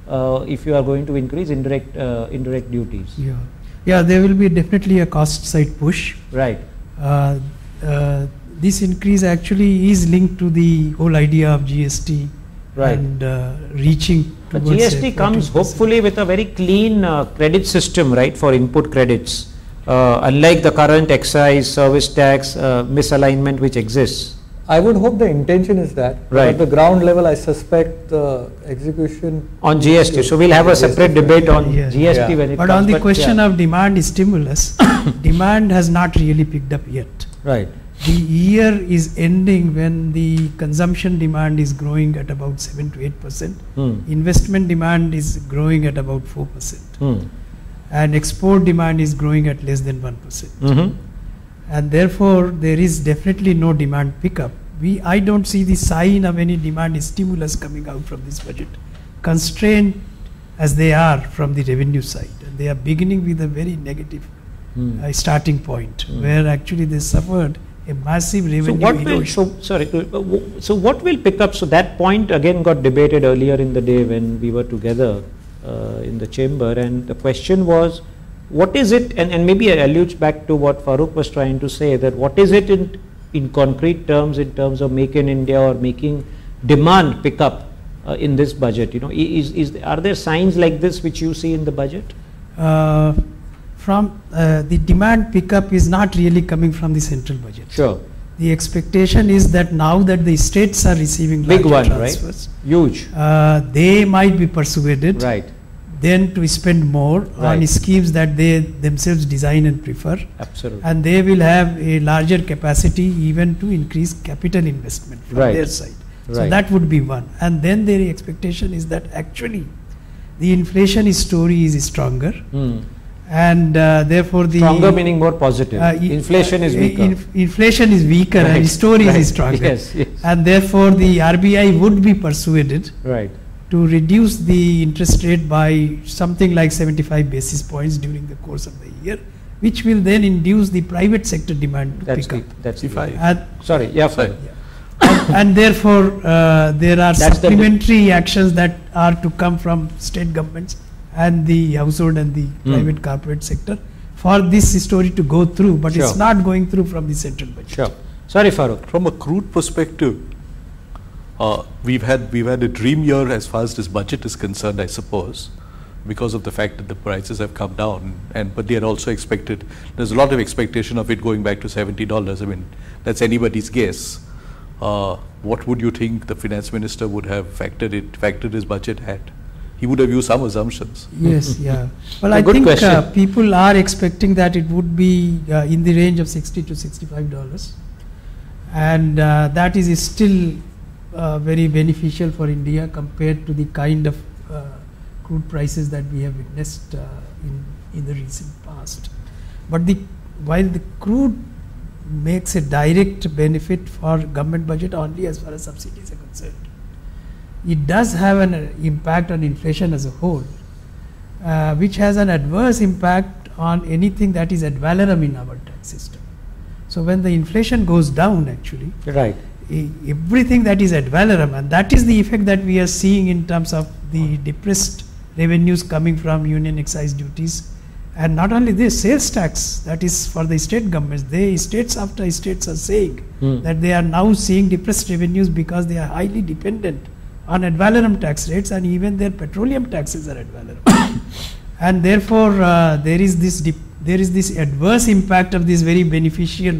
uh, if you are going to increase indirect uh, indirect duties. Yeah, yeah, there will be definitely a cost side push. Right. Uh, uh, this increase actually is linked to the whole idea of GST Right. and uh, reaching But GST comes hopefully with a very clean uh, credit system, right, for input credits. Uh, unlike the current excise, service tax uh, misalignment which exists. I would hope the intention is that. Right. At the ground level, I suspect the execution. On GST, so we'll have a separate debate on Yeah. GST Yeah. when it But comes. on the question yeah. of demand stimulus, demand has not really picked up yet. Right, The year is ending when the consumption demand is growing at about 7 to 8 percent. Hmm. Investment demand is growing at about 4 percent. Hmm. And export demand is growing at less than 1 percent. Mhm. And therefore, there is definitely no demand pickup. We, I don't see the sign of any demand stimulus coming out from this budget. Constrained as they are from the revenue side. And they are beginning with a very negative Hmm. uh, starting point, Hmm. where actually they suffered a massive revenue. So what will, so, sorry, uh, uh, so what will pick up, so that point again got debated earlier in the day when we were together in the chamber and the question was, what is it, and, and maybe it alludes back to what Farokh was trying to say, that what is it in, in concrete terms, in terms of make in India or making demand pick up uh, in this budget, you know, is, is, are there signs like this which you see in the budget? Uh, from uh, the demand pickup is not really coming from the central budget. Sure, The expectation is that now that the states are receiving big one, right? transfers, Huge, uh, they might be persuaded right, then to spend more on schemes that they themselves design and prefer absolutely. and they will have a larger capacity even to increase capital investment from Right. their side so that would be one and then their expectation is that actually the inflation story is stronger Hmm. and uh, therefore the Stronger meaning more positive. uh, Inflation is uh, weaker. inf- inflation is weaker Right, and story right, is stronger Yes, yes. and therefore the RBI would be persuaded Right. To reduce the interest rate by something like 75 basis points during the course of the year, which will then induce the private sector demand to That's pick the, up. that's the. If I- And, Sorry, yeah, Sorry. fine. and, and therefore, uh, there are That's the- supplementary actions that are to come from state governments and the household and the Hmm. private corporate sector for this story to go through, but it's not going through from the central budget. Sure. Sorry, Farokh. From a crude perspective, uh, we've had we've had a dream year as far as this budget is concerned, I suppose, because of the fact that the prices have come down, and but they had also expected. There's a lot of expectation of it going back to seventy dollars. I mean, that's anybody's guess. Uh, what would you think the finance minister would have factored it factored his budget at? He would have used some assumptions. Yes, yeah. Well, I think uh, people are expecting that it would be uh, in the range of 60 to 65 dollars, and uh, that is still uh, very beneficial for India compared to the kind of uh, crude prices that we have witnessed uh, in in the recent past. But the while the crude makes a direct benefit for government budget only as far as subsidies are concerned, it does have an uh, impact on inflation as a whole which has an adverse impact on anything that is ad valorem in our tax system. So when the inflation goes down, actually, Right. Everything that is ad valorem, and that is the effect that we are seeing in terms of the depressed revenues coming from union excise duties. And not only this, sales tax that is for the state governments. They states after states are saying Hmm. that they are now seeing depressed revenues because they are highly dependent on ad valorem tax rates, and even their petroleum taxes are ad valorem. and therefore, uh, there is this there is this adverse impact of this very beneficial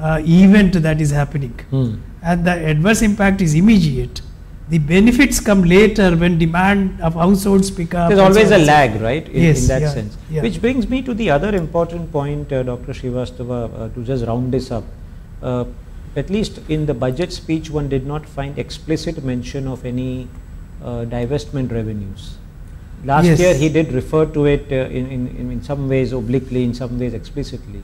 uh, event that is happening Hmm. and the adverse impact is immediate. The benefits come later when demand of households pick up. There's so always a lag, right, in, Yes, in that yeah, sense. yeah. Which brings me to the other important point, uh, Dr. Srivastava, uh, to just round this up. Uh, at least in the budget speech, one did not find explicit mention of any uh, divestment revenues. Last Yes. year, he did refer to it uh, in, in, in- in some ways obliquely, in some ways explicitly.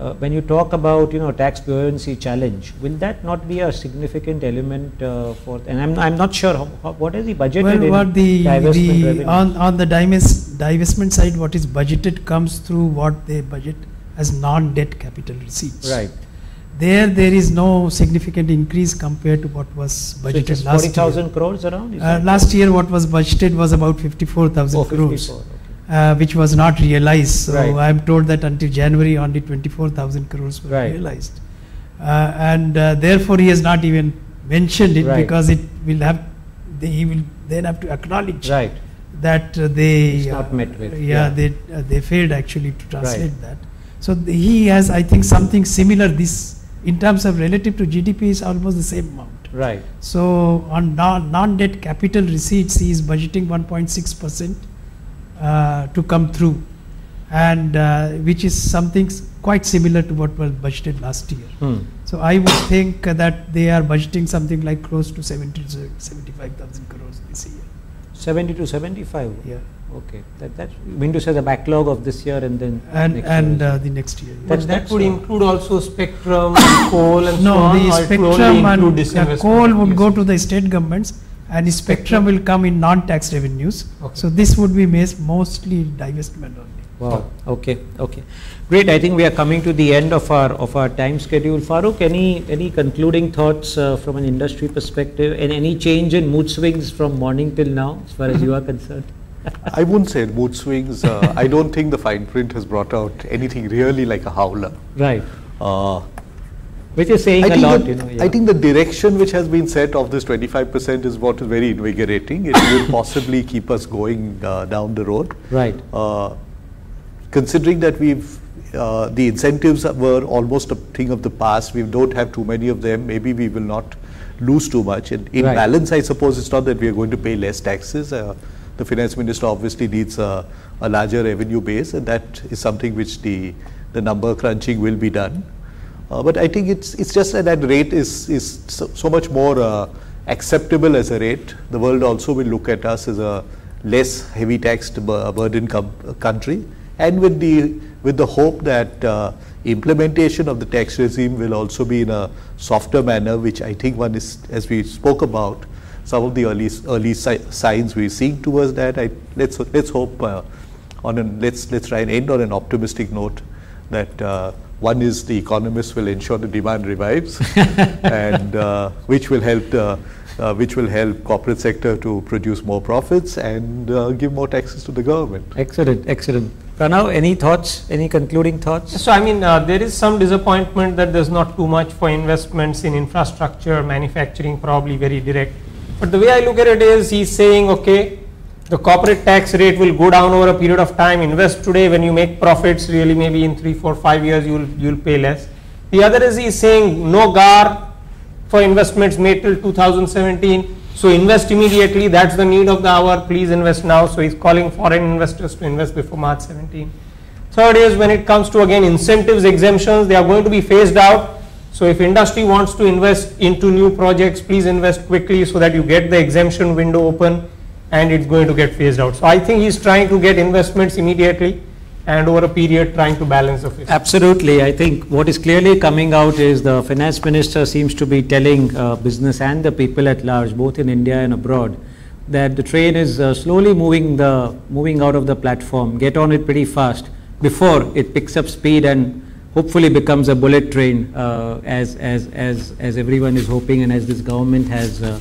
Uh, when you talk about, you know, tax buoyancy challenge, will that not be a significant element uh, for, and I'm, I'm not sure, how, how, what is the budget Well, what the, the on, on the divest, divestment side, what is budgeted comes through what they budget as non-debt capital receipts. Right. There, there is no significant increase compared to what was budgeted is last forty year. thousand crores around? Uh, last year, what was budgeted was about fifty-four thousand Oh, crores. 54, okay. Uh, which was not realized. So Right. I am told that until January only 24,000 crores were Right. realized. Uh, and uh, therefore he has not even mentioned it Right. because it will have, they, he will then have to acknowledge Right, that uh, they. It's not uh, met with, Yeah, yeah. they, uh, they failed actually to translate that. So the, he has, I think, something similar. This, in terms of relative to GDP, is almost the same amount. right, So on non- non-debt capital receipts, he is budgeting 1.6 percent to come through, and uh, which is something quite similar to what was budgeted last year. hmm. So I would think uh, that they are budgeting something like close to 70 to 75,000 crores this year. seventy to seventy-five? Yeah, Okay, that, that, you mean to say the backlog of this year and then and next and as uh, the next year. yeah. But that would all. include also spectrum, coal and so No, on, the or it would only spectrum include and uh, coal would of go to the state governments, and the spectrum will come in non-tax revenues. Okay. So this would be mas- mostly divestment only. Wow, okay, okay. Great, I think we are coming to the end of our, of our time schedule. Farokh, any, any concluding thoughts uh, from an industry perspective and any change in mood swings from morning till now as far as you are concerned? I wouldn't say mood swings. Uh, I don't think the fine print has brought out anything really like a howler. Right, Uh, which is saying I a lot, that- you know. I think the direction which has been set of this 25% is what is very invigorating. It will possibly keep us going uh, down the road. Right, Uh, considering that we've uh, the incentives were almost a thing of the past, we don't have too many of them. Maybe we will not lose too much. And in Right. balance, I suppose it's not that we are going to pay less taxes. Uh, the finance minister obviously needs a, a larger revenue base, and that is something which the the number crunching will be done. Uh, but I think it's it's just that that rate is is so, so much more uh, acceptable as a rate. The world also will look at us as a less heavy taxed burden country, and with the with the hope that uh, implementation of the tax regime will also be in a softer manner, which I think one is, as we spoke about, some of the early early si- signs we're seeing towards that. I, let's let's hope uh, on an, let's let's try and end on an optimistic note that uh, one is the economists will ensure the demand revives, and uh, which will help the uh, which will help corporate sector to produce more profits and uh, give more taxes to the government. Excellent, excellent. Pranav, any thoughts, any concluding thoughts? So I mean, uh, there is some disappointment that there's not too much for investments in infrastructure, manufacturing, probably very direct. But the way I look at it is, he's saying, okay, the corporate tax rate will go down over a period of time. Invest today when you make profits, really maybe in three, four, five years you'll you'll pay less. The other is he's saying no GAAR for investments made till 2017. So invest immediately. That's the need of the hour. Please invest now. So he's calling foreign investors to invest before March 17. Third is when it comes to again incentives, exemptions, they are going to be phased out. So if industry wants to invest into new projects, please invest quickly so that you get the exemption window open and it's going to get phased out. So I think he's trying to get investments immediately and over a period trying to balance the fiscal. Absolutely. I think what is clearly coming out is the finance minister seems to be telling uh, business and the people at large, both in India and abroad, that the train is uh, slowly moving the moving out of the platform. Get on it pretty fast before it picks up speed and hopefully becomes a bullet train, uh, as as as as everyone is hoping, and as this government has uh,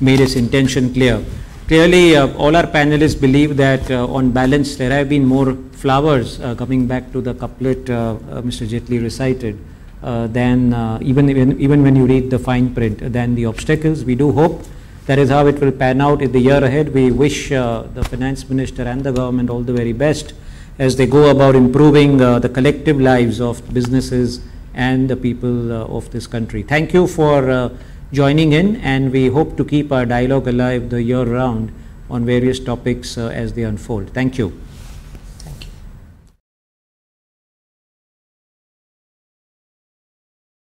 made its intention clear. Clearly, uh, all our panelists believe that uh, on balance there have been more flowers uh, coming back to the couplet uh, uh, Mr. Jaitley recited uh, than even, even, even when you read the fine print, than the obstacles. We do hope that is how it will pan out in the year ahead. We wish the finance minister and the government all the very best as they go about improving the collective lives of businesses and the people of this country. Thank you for joining in and we hope to keep our dialogue alive the year round on various topics uh, as they unfold. Thank you.